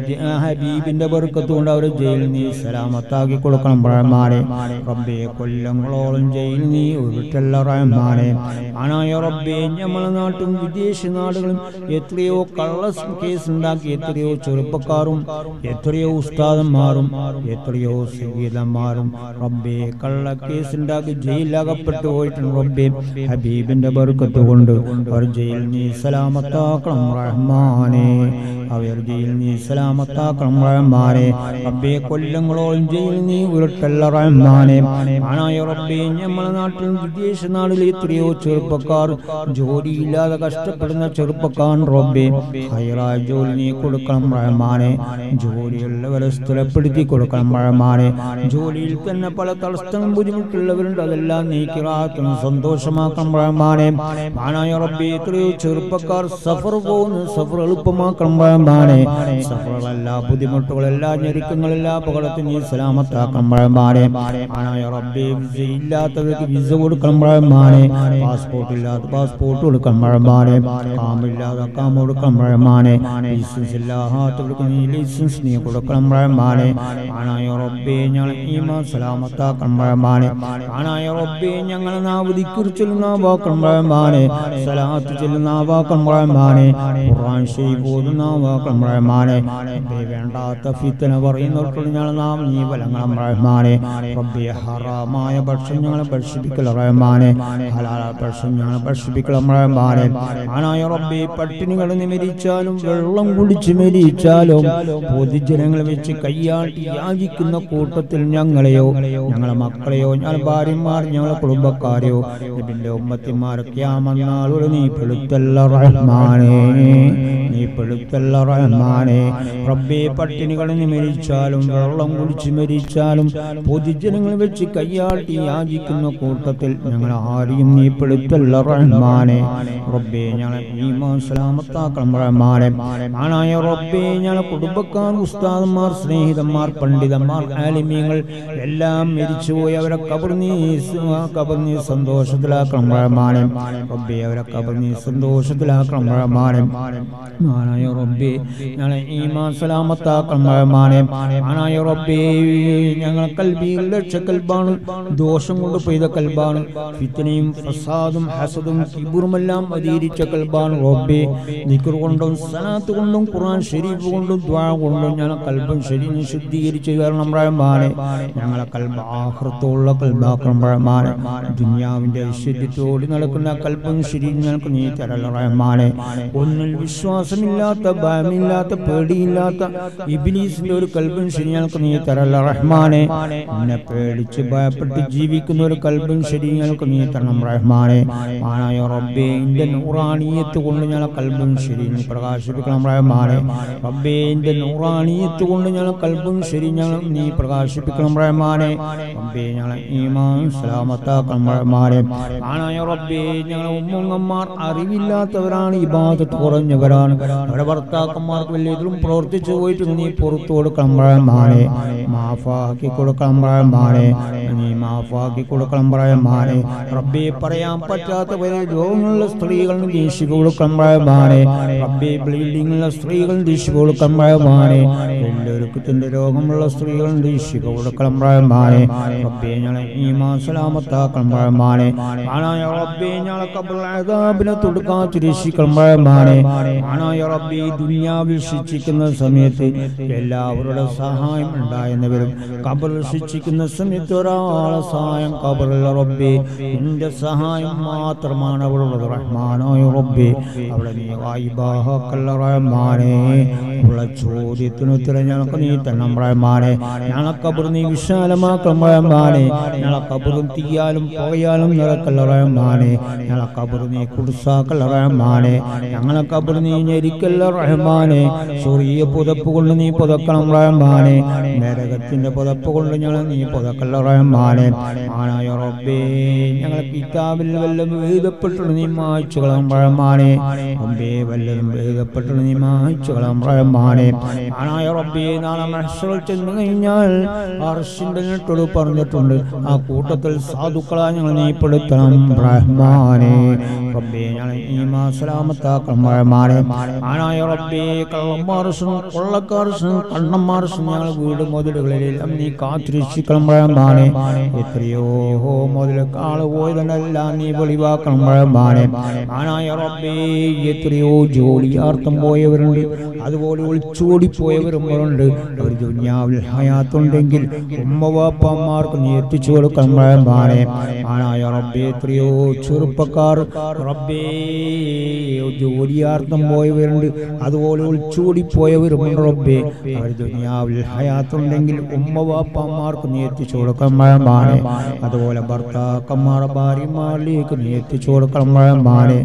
ഹബീബിന്റെ പെറുക്കത്തുകൊണ്ട് കൊണ്ട് അവരെ ജയിലിൽ നീ സലാമത്താക്കി കൊടുക്കണം റഹ്മാനെ റബ്ബേ കൊല്ലങ്ങളോളം ജയിലിൽ നീ ഉരുട്ടല്ല റഹ്മാനെ ആനായ റബ്ബേ നമ്മളെ നാട്ടും വിദേശ നാടുകളും എത്രയോ കള്ള കേസ് ഉണ്ടാക്കി എത്രയോ ചെറുപ്പക്കാരും എത്രയോ ഉസ്താദന്മാരും എത്രയോ സംഗീതന്മാരും റബ്ബേ കള്ള കേസുണ്ടാക്കി ജയിലകപ്പെട്ടു പോയിട്ടുണ്ട് റബ്ബേ. ഹബീബിന്റെ ബർക്കത്ത് കൊണ്ട് അവർ നീ സലാമത്താക്കണം റഹ്മാനെ. അവർ ജയിൽ നീ സലാമത്താക്കണം റഹ്മാനെ. റബ്ബേ കൊല്ലങ്ങളോളം ജയിൽ നീ ഉരുട്ടല്ല റഹ്മാനെ. ആനായ റബ്ബേ നമ്മളെ നാട്ടിൽ വിദേശ നാട്ടിൽ എത്രയോ ചെറുപ്പക്കാർ ജോലിയില്ലാതെ കഷ്ടപ്പെടുന്ന ചെറുപ്പക്കാർ റബ്ബേ. ഹൈറായ ജോലി നീ കൊടുക്കണം റഹ്മാനെ. ജോലിയുള്ളവരെ സ്ഥിരപ്പെടുത്തി കൊടുക്കണം റഹ്മാനെ. ജോലിയിൽ തന്നെ പല തടസ്സങ്ങളും ബുദ്ധിമുട്ടുള്ളവരുണ്ട്. അതെല്ലാം നീക്കിറാത്തും സന്തോഷമാക്കണം റഹ്മാനെ മാനായ റബ്ബേ എത്രയോ ചെറുപ്പക്കാർ സഫർ പോകുന്നു. സഫർ എളുപ്പമാക്കണം റഹ്മാനെ സഫറുകളെല്ലാ ബുദ്ധിമുട്ടുകളെല്ലാ ഞെരുക്കങ്ങളെല്ലാ അപകടത്തിൽ നീ സലാമത്താക്കണം റഹ്മാനെ മാനായ റബ്ബേ വിസ ഇല്ലാത്തവർക്ക് വിസ കൊടുക്കണം റഹ്മാനെ പാസ്പോർട്ട് ഇല്ലാത്ത പാസ്പോർട്ട് കൊടുക്കണം റഹ്മാനെ കാമില്ലാതെ കാമ കൊടുക്കണം റഹ്മാനെ ലൈസൻസ് ഇല്ലാത്തവർക്ക് നീ ലൈസൻസ് നീ കൊടുക്കണം റഹ്മാനെ മാനായ റബ്ബേ ഞങ്ങൾ ഈമാൻ സലാമത്താക്കണം റഹ്മാനെ ആനായ റബ്ബേ ഞങ്ങൾ നാവതിക്കുറി ചെല്ലുന്ന വാക്കണം റഹ്മാനെ സലാത്ത് ചെല്ലുന്ന വാക്കണം റഹ്മാനെ ഖുർആൻ ഷരീഫ് ഓതുന്ന വാക്കണം റബ്ബേ വേണ്ടാത്ത ഫിത്തന പറയുന്നവർക്കുള്ള ഞങ്ങൾ നാം നീ ബലങ്ങളും റഹ്മാനെ റബ്ബേ ഹറാമായ ഭക്ഷണം ഞങ്ങളെ ഭക്ഷിപ്പിക്കൽ റഹ്മാനെ ഹലാല ഭക്ഷണം ഞങ്ങളെ ഭക്ഷിപ്പിക്കൽ റഹ്മാനെ ആനായ റബ്ബേ പട്ടിണികൾ നിമരിച്ചാലും വെള്ളം കുടിച്ച് മരിച്ചാലും പൊതുജനങ്ങൾ വെച്ച് കയ്യാട്ടി യാചിക്കുന്ന കൂട്ടത്തിൽ ഞങ്ങളെയോ ഞങ്ങളെ മക്കളെയോ ഞങ്ങൾ ഭാര്യമാർ ഞങ്ങളെ കുടുംബക്കാരെയോ ഇതിന്റെ ഉമ്മത്തിമാരൊക്കെ നീ പെടുത്തല്ല റഹ്മാനേ നീ പെടുത്തല്ല റഹ്മാനെ. റബ്ബേ പട്ടിണികൾ മരിച്ചാലും വെള്ളം കുടിച്ച് മരിച്ചാലും പൊതുജനങ്ങൾ വെച്ച് കയ്യാട്ടി യാചിക്കുന്ന കൂട്ടത്തിൽ ഞങ്ങൾ ആരെയും നീ പെടുത്തല്ല റഹ്മാനെ. റബ്ബേ ഞങ്ങളെ ഈമാൻ സലാമത്താക്കണം റഹ്മാനെ. ആണായ റബ്ബേ ഞങ്ങളെ കുടുംബക്കാർ ഉസ്താദന്മാർ സ്നേഹിതന്മാർ പണ്ഡിതന്മാർ ആലിമ്യങ്ങൾ എല്ലാം മരിച്ചുപോയി. അവരെ കബർ നീ കബർ സന്തോഷത്തിലാക്കണം റഹ്മാനെ റബ്ബെ അവരെ കബർ സന്തോഷത്തിലാക്കണം റഹ്മാനെ ആനായ ഞങ്ങളെ ഈമാൻ സലാമത്താക്കണം റഹ്മാനെ ആനായ റബ്ബേ ഞങ്ങളെ കൽബിയിൽ ലക്ഷ കൽബാണ് ദോഷം കൊണ്ട് പെയ്ത കൽബാണ്. ഫിത്തനയും ഫസാദും ഹസദും കിബുറുമെല്ലാം അധീരിച്ച കൽബാണ് റബ്ബേ. ദിക്ർ കൊണ്ടും സലാത്ത് കൊണ്ടും ഖുർആൻ ഷെരീഫ് കൊണ്ടും ദ്വാ കൊണ്ടും ഞാൻ കൽബും ശരീരം ശുദ്ധീകരിച്ച് കയറണം ഞങ്ങളെ കൽബ് ആഹൃത്തുള്ള കൽബാക്കണം റഹ്മാനെ ദുനിയാവിന്റെ ഐശ്വര്യത്തോടി നടക്കുന്ന കൽബും ശരി ഞങ്ങൾക്ക് നീ തരല റഹ്മാനെ. ഒന്നിൽ വിശ്വാസമില്ലാത്ത ഭയമില്ലാത്ത പേടിയില്ലാത്ത ഇബിലീസിന്റെ ഒരു കൽബും ശരി ഞങ്ങൾക്ക് നീ തരല്ല റഹ്മാനെ. എന്നെ പേടിച്ച് ഭയപ്പെട്ട് ജീവിക്കുന്ന ഒരു കൽബും ശരി ഞങ്ങൾക്ക് നീ തരണം റഹ്മാനെ. ആനായ റബ്ബേ എന്റെ നൂറാണിയത്ത് കൊണ്ട് ഞങ്ങളെ കൽബും ശരി നീ പ്രകാശിപ്പിക്കണം റഹ്മാനെ. റബ്ബേ എന്റെ നൂറാണിയത്ത് കൊണ്ട് ഞങ്ങളെ കൽബും ശരി ഞങ്ങൾ നീ പ്രകാശിപ്പിക്കണം റഹ്മാനെ. റബ്ബേ ഞങ്ങളെ സലാമത്താക്കണം റഹ്മാനെ. ആനായ റബ്ബേ ഞങ്ങളെ ഉമ്മങ്ങന്മാർ ഇബാദത്ത് കുറഞ്ഞവരാണ്. അവരുടെ ഭർത്താക്കന്മാർക്ക് വലിയ ഇതിലും പ്രവർത്തിച്ചു പോയിട്ട് നീ പുറത്തു കൊടുക്കണം റഹ്മാനെ. മാഫാക്കി കൊടുക്കണം റഹ്മാനെ. നീ മാഫാക്കി കൊടുക്കണം റഹ്മാനെ. റബ്ബി പറയാൻ പറ്റാത്ത വലിയ രോഗങ്ങളുള്ള സ്ത്രീകളും ദീക്ഷിക്ക് കൊടുക്കണം റഹ്മാനെ. റബ്ബെ ബ്ലീഡിങ്ങുള്ള സ്ത്രീകളും ദീക്ഷിക്ക് കൊടുക്കണം റഹ്മാനെ. എല്ലാവർക്കത്തിന്റെ രോഗമുള്ള സ്ത്രീകളും റഹ്മാനെ റബ്ബേ ഞങ്ങളെ റബ്ബെ റബ്ബെ ദുനിയാവിൽ സമയത്ത് എല്ലാവരുടെ സഹായം ഉണ്ടായെന്നവരും കബർ ശിക്ഷിക്കുന്ന സമയത്ത് ഒരാളെ സഹായം കബറിൽ റബ്ബേ. നിന്റെ സഹായം മാത്രമാണ് അവളുള്ളത് റഹ്മാനോ റബ്ബേ അവിടെ നീ വായിബാഹക്കല്ല ഉള്ള ചോദ്യത്തിന് ഉത്തരം ഞങ്ങൾക്ക് നീ തന്നെ റഹ്മാനെ. ഞങ്ങളെ നീ വിശാലമാക്കണം റഹ്മാനെ ഞങ്ങളെ കബറും തീയാലും പുകയാലും നിറക്കല്ല റഹ്മാനെ ഞങ്ങളെ കബർ നീ റഹ്മാനെ ഞങ്ങളെ കബർ നീ ഞെരിക്കല്ല റഹ്മാനെ ചെറിയ പുതപ്പ് കൊണ്ട് നീ പുതക്കണം റഹ്മാനെ നരകത്തിന്റെ പുതപ്പ് കൊണ്ട് ഞങ്ങൾ നീ പുതക്കല്ല റഹ്മാനെ ആനായ റബ്ബേ ഞങ്ങളെ കിതാബിൽ വല്ലതും എഴുതപ്പെട്ടുള്ള നീ മായ്ച്ചു കളാം റഹ്മാനെ റബ്ബേ വല്ലതും എഴുതപ്പെട്ടുള്ള നീ മായ്ച്ചു കളാം റഹ്മാനെ ആനായ റബ്ബേ നാളെ മഹ്ശറിൽ ചെന്ന് കഴിഞ്ഞാൽ അർഷിന്റെ നെട്ടോട് പറഞ്ഞിട്ടുണ്ട്. ആ കൂട്ടത്തിൽ സാധുക്കളാ ഞങ്ങൾ നീപ്പെടുത്തണം റഹ്മാനെ റബ്ബേ ഞങ്ങൾ ഈ മാസലാമത്താക്കണം റഹ്മാനെ ആനായ റബ്ബേ കള്ളന്മാർസും കൊള്ളക്കാർസും കണ്ണന്മാർസും ഞങ്ങൾ വീട് മുതലുകളിലെല്ലാം നീ കാത്തിരക്ഷിക്കണം. റഹ്മാനെ എത്രയോ മുതൽ കാൾ പോയതെല്ലാം നീ വെളിവാക്കണം. റഹ്മാനെ ആനായ റബ്ബേ എത്രയോ ജോലിയാർത്ഥം പോയവരുണ്ട്. അതുപോലെ ഒളിച്ചോടി പോയവരുണ്ട് അവർ ദുന്യാവിൽ ഹയാത്തുണ്ടെങ്കിൽ ഉമ്മവാപ്പന്മാർക്ക് നീ എത്തിച്ചു കൊടുക്കണം. ചെറുപ്പക്കാർ ജോലിയാർത്ഥം പോയവരുണ്ട്. അതുപോലെ ഒളിച്ചോടി പോയവരുമുണ്ട് റബ്ബേ. അവർ ദുനിയാവിൽ ഹയാത്തുണ്ടെങ്കിൽ ഉമ്മവാപ്പന്മാർക്ക് നീ എത്തിച്ചു കൊടുക്കണം. മാണേ അതുപോലെ ഭർത്താക്കന്മാർ ഭാര്യമാരിലേക്ക് നീ എത്തിച്ചു കൊടുക്കണം റഹ്മാനെ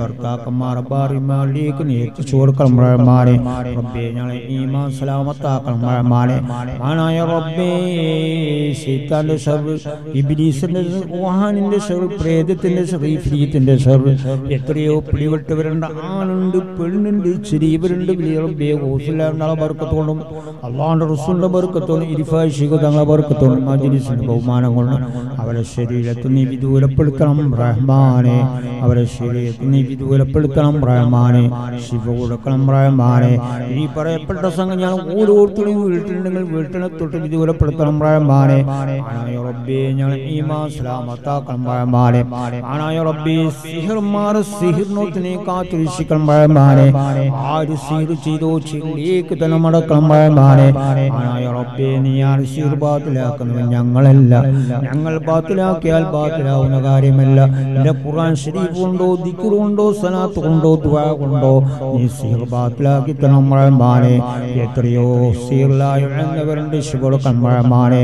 ഭർത്താക്കന്മാർ ഭാര്യമാരിലേക്ക് നീ എത്തിച്ചു കൊടുക്കണം. റഹ്മാനെ റബ്ബേ ഞങ്ങളെ ഈമാൻ സലാമത്താക്കണം. മാണേ മാനായ റബ്ബേ ശൈത്താന്റെ ഷർറ് ഇബ്ലീസിന്റെ ഓഹാനിന്റെ ഷർറ് പ്രേതത്തിന്റെ ഷർറ് ഇഫ്രീത്തിന്റെ എത്രയോ പിടിപെട്ടവരുണ്ട് ആണുണ്ട് പെണ്ണുണ്ട് ചെറിയവരുണ്ട് വലിയ റബ്ബേ ഹോസിലാണ്ടാളെ ബർക്കത്തോണ്ടും അള്ളാന്റെ റസൂലിന്റെ ബർക്കത്തോണ്ടും ഇരിഫാഷിക തങ്ങളെ ബർക്കത്തോണ്ടും മജ്ലിസിന്റെ ബഹുമാനം കൊണ്ട് അവരെ ശരീരത്തിൽ നീ വിദൂരപ്പെടുത്തണം റഹ്മാനെ. അവരെ ശരീരത്തിൽ നീ വിദൂരപ്പെടുത്തണം റഹ്മാനെ. ശിവ കൊടുക്കണം റഹ്മാനെ. ഈ പറയപ്പെട്ട സംഘം ഞാൻ ഓരോരുത്തരും വീട്ടിലുണ്ടെങ്കിൽ വീട്ടിനെ തൊട്ട് വിദൂരപ്പെടുത്തണം റഹ്മാനെ ആനായ റബ്ബേ ഞങ്ങൾ ഞങ്ങളല്ല. ഞങ്ങൾ ബാത്തിലാക്കിയാൽ ബാത്തിലാവുന്ന കാര്യമല്ല. എന്റെ ഖുർആൻ ഷരീഫ് കൊണ്ടോ ദിക്കുറുണ്ടോ സലാത്ത് കൊണ്ടോ ദുആ കൊണ്ടോ നീ സിഹിർ ബാത്തിലാക്കി തന്നെ എത്രയോ എന്നവരുണ്ട് ശുഭോളക്കം റഹ്മാനെ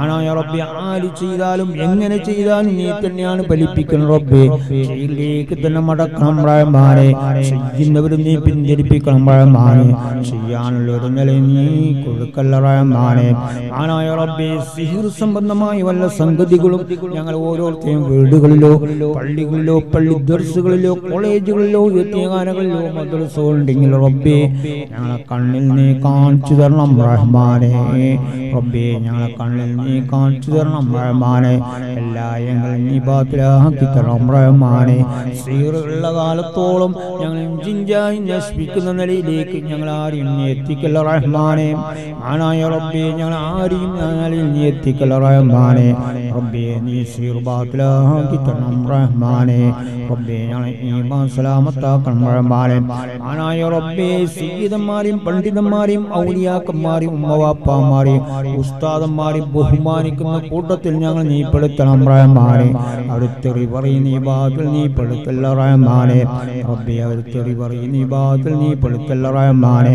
ആനായ റബ്ബെ ആര് ചെയ്താലും എങ്ങനെ ചെയ്താലും നീ തന്നെയാണ് ഫലിപ്പിക്കുന്നത് റബ്ബെ. ചെയ്യിലേക്ക് തന്നെ മടക്കണം റഹ്മാനെ ചെയ്യുന്നവരും നീ പിന്തിരിപ്പിക്കണം റഹ്മാനെ ചെയ്യാനുള്ള ഒരു നില നീ കൊടുക്കല്ല റഹ്മാനെ ആനായ റബ്ബെ സിഹിർ സംബന്ധമായ വല്ല സംഗതികളും ഞങ്ങൾ ഓരോരുത്തരും വീടുകളിലോ പള്ളികളിലോ പള്ളി ദർസുകളിലോ കോളേജുകളിലോ യുദ്ധകാലങ്ങളിലോ മദ്രസോ ഉണ്ടെങ്കിൽ റബ്ബേ ഞങ്ങളെ കണ്ണിൽ നീ കാണിച്ചു തരണം റഹ്മാനെ. റബ്ബേ ഞങ്ങളെ കണ്ണിൽ നീ കാണിച്ചു തരണം റഹ്മാനെ എല്ലാ ഞങ്ങളും നീ ബാത്തിലാക്കി തരണം റഹ്മാനെ സീറുള്ള കാലത്തോളം ഞങ്ങൾ ജിഞ്ചായി നശിപ്പിക്കുന്ന നിലയിലേക്ക് ഞങ്ങൾ ആരെയും നീ എത്തിക്കല്ല റഹ്മാനെ. ആനായ റബ്ബേ ഞങ്ങൾ ആരെയും നിലയിൽ നീ എത്തിക്കല്ല റഹ്മാനെ. റബ്ബേ നീ സീർ ബാത്തിലാക്കി തരണം റഹ്മാനെ. റബ്ബേ ഞങ്ങളെ ഈമാൻ സലാമത്താക്കണം റഹ്മാനെ ആനായ റബ്ബേ സീതന്മാരെയും പണ്ഡിതന്മാരെയും ഔലിയാക്കന്മാരെയും ഉമ്മവാപ്പാമാരെയും ഉസ്താദന്മാരെയും ബഹുമാനിക്കുന്ന കൂട്ടത്തിൽ ഞങ്ങൾ നീ പെടുത്തണം റഹ്മാനെ. അവിടുത്തെ തെറി നീ ഈ ബാത്തിൽ നീ പെടുത്തല്ല റഹ്മാനെ. റബ്ബെ അവിടുത്തെ തെറി നീ ഈ ബാത്തിൽ നീ പെടുത്തല്ല റഹ്മാനെ.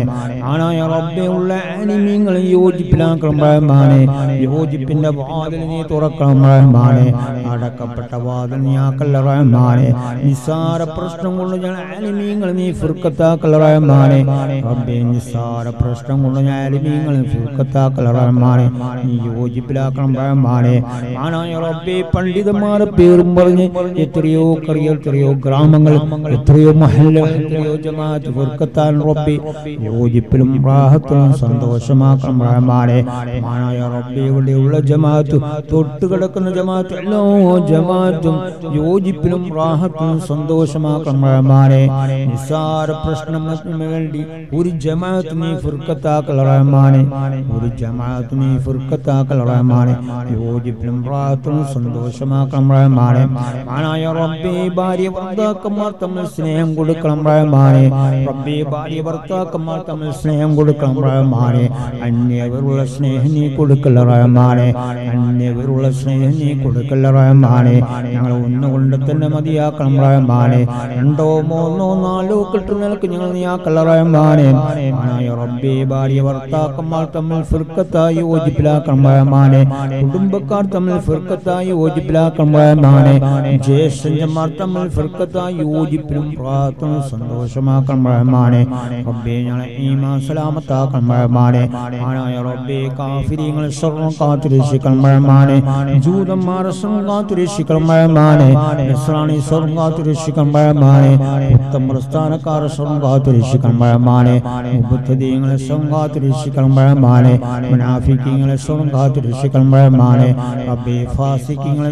ആനായ റബ്ബെ ഉള്ള ആനിമീങ്ങളെ യോജിപ്പിലാക്കണം റഹ്മാനെ. യോജിപ്പിന്റെ വാതിൽ നീ തുറക്കണം റഹ്മാനെ. അടക്കപ്പെട്ട വാതിൽ നീ ആക്കല്ല റഹ്മാനെ. നിസ്സാര പ്രശ്നം കൊണ്ട് ഞാൻ ആലിമീങ്ങൾ നീ ഫുർക്കത്താക്കല്ല റഹ്മാനെ. റബ്ബെ നിസ്സാര പ്രശ്നം കൊണ്ട് ഞാൻ ആലിമീങ്ങൾ ഫുർക്കത്താക്കൽ റഹ്മാനെ നീ യോജിപ്പിലാക്കണം റഹ്മാനെ ആനായ റബ്ബേ പണ്ഡിതന്മാർ പേരും പറഞ്ഞ് എത്രയോ കറിയൽ എത്രയോ ഗ്രാമങ്ങൾ എത്രയോ മഹല്ല എത്രയോ ജമാഅത്ത് ഫുർക്കത്താൻ യോജിപ്പിലും റാഹത്തിലും സന്തോഷമാക്കണം റഹ്മാനെ ആനായ റബ്ബേ ഇവിടെയുള്ള ജമാഅത്ത് തൊട്ട് കിടക്കുന്ന ജമാഅത്ത് എല്ലാ ജമാഅത്തും യോജിപ്പിലും റാഹത്തിലും സന്തോഷമാക്കണം റഹ്മാനെ നിസ്സാര പ്രശ്നം വേണ്ടി ഒരു ജമാഅത്ത് നീ ഫുർക്കത്താക്കൽ റഹ്മാനെ ഒരു ജമാഅത്ത് നീ ഫുർഖത്താക്കൽ റഹ്മാനെ യോജിപ്പിലും റാഹത്തിലും സന്തോഷമാക്കണം റഹ്മാനെ. മാനായ റബ്ബി ഭാര്യ ഭർത്താക്കന്മാർ തമ്മിൽ സ്നേഹം കൊടുക്കണം റഹ്മാനെ. റബ്ബി ഭാര്യ ഭർത്താക്കന്മാർ തമ്മിൽ സ്നേഹം കൊടുക്കണം റഹ്മാനെ. അന്യവരുള്ള സ്നേഹം നീ കൊടുക്കല്ല റഹ്മാനെ. അന്യവരുള്ള സ്നേഹം നീ കൊടുക്കല്ല റഹ്മാനെ. ഞങ്ങൾ ഒന്നുകൊണ്ട് തന്നെ മതിയാക്കണം റഹ്മാനെ. രണ്ടോ മൂന്നോ നാലോ കിട്ടു നിലയ്ക്ക് ഞങ്ങൾ നീയാക്കല്ല റഹ്മാനെ. റബ്ബേ ഭാര്യ ഭർത്താക്കന്മാർ തമ്മിൽ ഫിർക്കത്തായി യോജിപ്പിലാക്കണം റഹ്മാനെ കുടുംബക്കാർ തമ്മിൽ ഫിർക്കത്തായി യോജിപ്പിലാക്കണം റഹ്മാനെ ജ്യേഷ്ഠന്മാർ തമ്മിൽ ഫിർക്കത്തായി യോജിപ്പിലും പ്രാർത്ഥന സന്തോഷമാക്കണം റഹ്മാനെ റബ്ബേ ഞങ്ങളെ ഈമാ സലാമത്താക്കണം റഹ്മാനെ ആനായ റബ്ബേ കാഫിരിങ്ങൾ സ്വർണം കാത്തുരക്ഷിക്കണം റഹ്മാനെ ജൂതന്മാരെ സ്വർണം കാത്തുരക്ഷിക്കണം റഹ്മാനെ നസ്രാണി സ്വർണം കാത്തുരക്ഷിക്കണം റഹ്മാനെ ഉത്തമ പ്രസ്ഥാനക്കാരെ സ്വർണം കാത്തുരക്ഷിക്കണം റഹ്മാനെ മുബത്തദീങ്ങളെ സ്വർണം കാത്തുരക്ഷിക്കണം സ്വന്തം കാത്തു രക്ഷിക്കൽ മഴമാണ്. റബ്ബേ